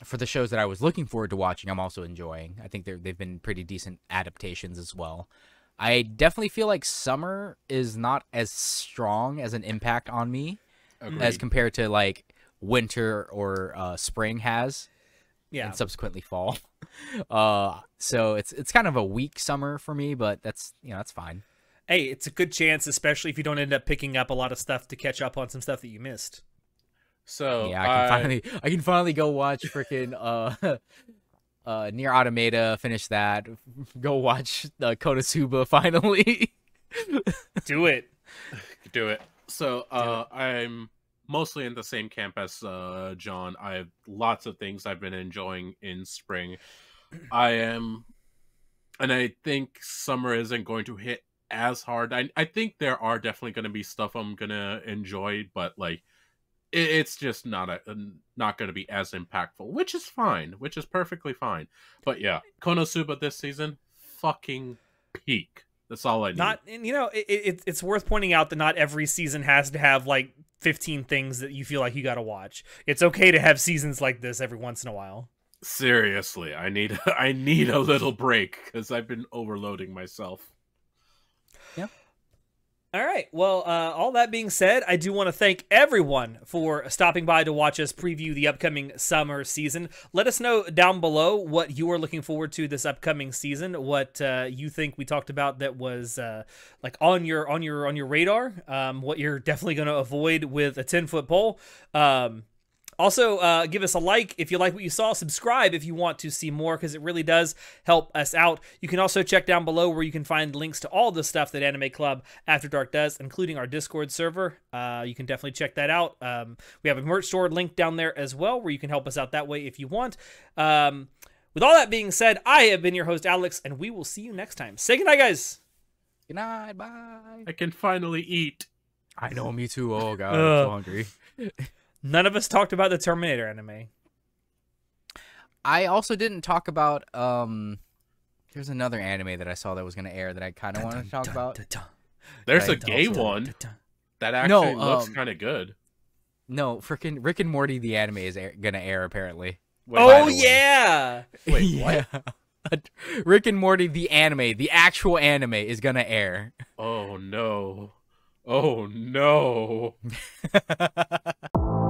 for the shows that I was looking forward to watching, I'm also enjoying. I think they're they've been pretty decent adaptations as well. I definitely feel like summer is not as strong as an impact on me Agreed. as compared to like winter or uh, spring has Yeah, and subsequently fall. Uh, so it's it's kind of a weak summer for me, but that's you know that's fine. Hey, it's a good chance, especially if you don't end up picking up a lot of stuff to catch up on some stuff that you missed. So yeah, I can finally I can finally go watch freaking uh uh Nier Automata, finish that. Go watch uh, Konosuba finally. Do it. do it. So uh, I'm mostly in the same camp as uh, John. I have lots of things I've been enjoying in spring. I am, and I think summer isn't going to hit as hard. I I think there are definitely going to be stuff I'm gonna enjoy, but like it, it's just not a uh, not going to be as impactful, which is fine, which is perfectly fine. But yeah, Konosuba this season, fucking peak. That's all I need. Not, and you know, it, it, it's worth pointing out that not every season has to have like 15 things that you feel like you got to watch. It's okay to have seasons like this every once in a while. Seriously, I need I need a little break because I've been overloading myself. All right. Well, uh, all that being said, I do want to thank everyone for stopping by to watch us preview the upcoming summer season. Let us know down below what you are looking forward to this upcoming season. What uh, you think we talked about that was uh, like on your on your on your radar. Um, what you're definitely going to avoid with a ten foot pole. Um, also, uh, give us a like if you like what you saw. Subscribe if you want to see more because it really does help us out. You can also check down below where you can find links to all the stuff that Anime Club After Dark does, including our Discord server. Uh, you can definitely check that out. Um, we have a merch store link down there as well where you can help us out that way if you want. Um, with all that being said, I have been your host, Alex, and we will see you next time. Say goodnight, guys. Good night, bye. I can finally eat. I know, me too. Oh god, I'm so hungry. None of us talked about the Terminator anime. I also didn't talk about um. There's another anime that I saw that was gonna air that I kind of wanted to talk about. There's a Right. gay one that No, actually looks um, kind of good. No, freaking Rick and Morty the anime is air, gonna air apparently. Wait, Oh by the way. yeah. What? Yeah. Rick and Morty the anime, the actual anime is gonna air. Oh no. Oh no.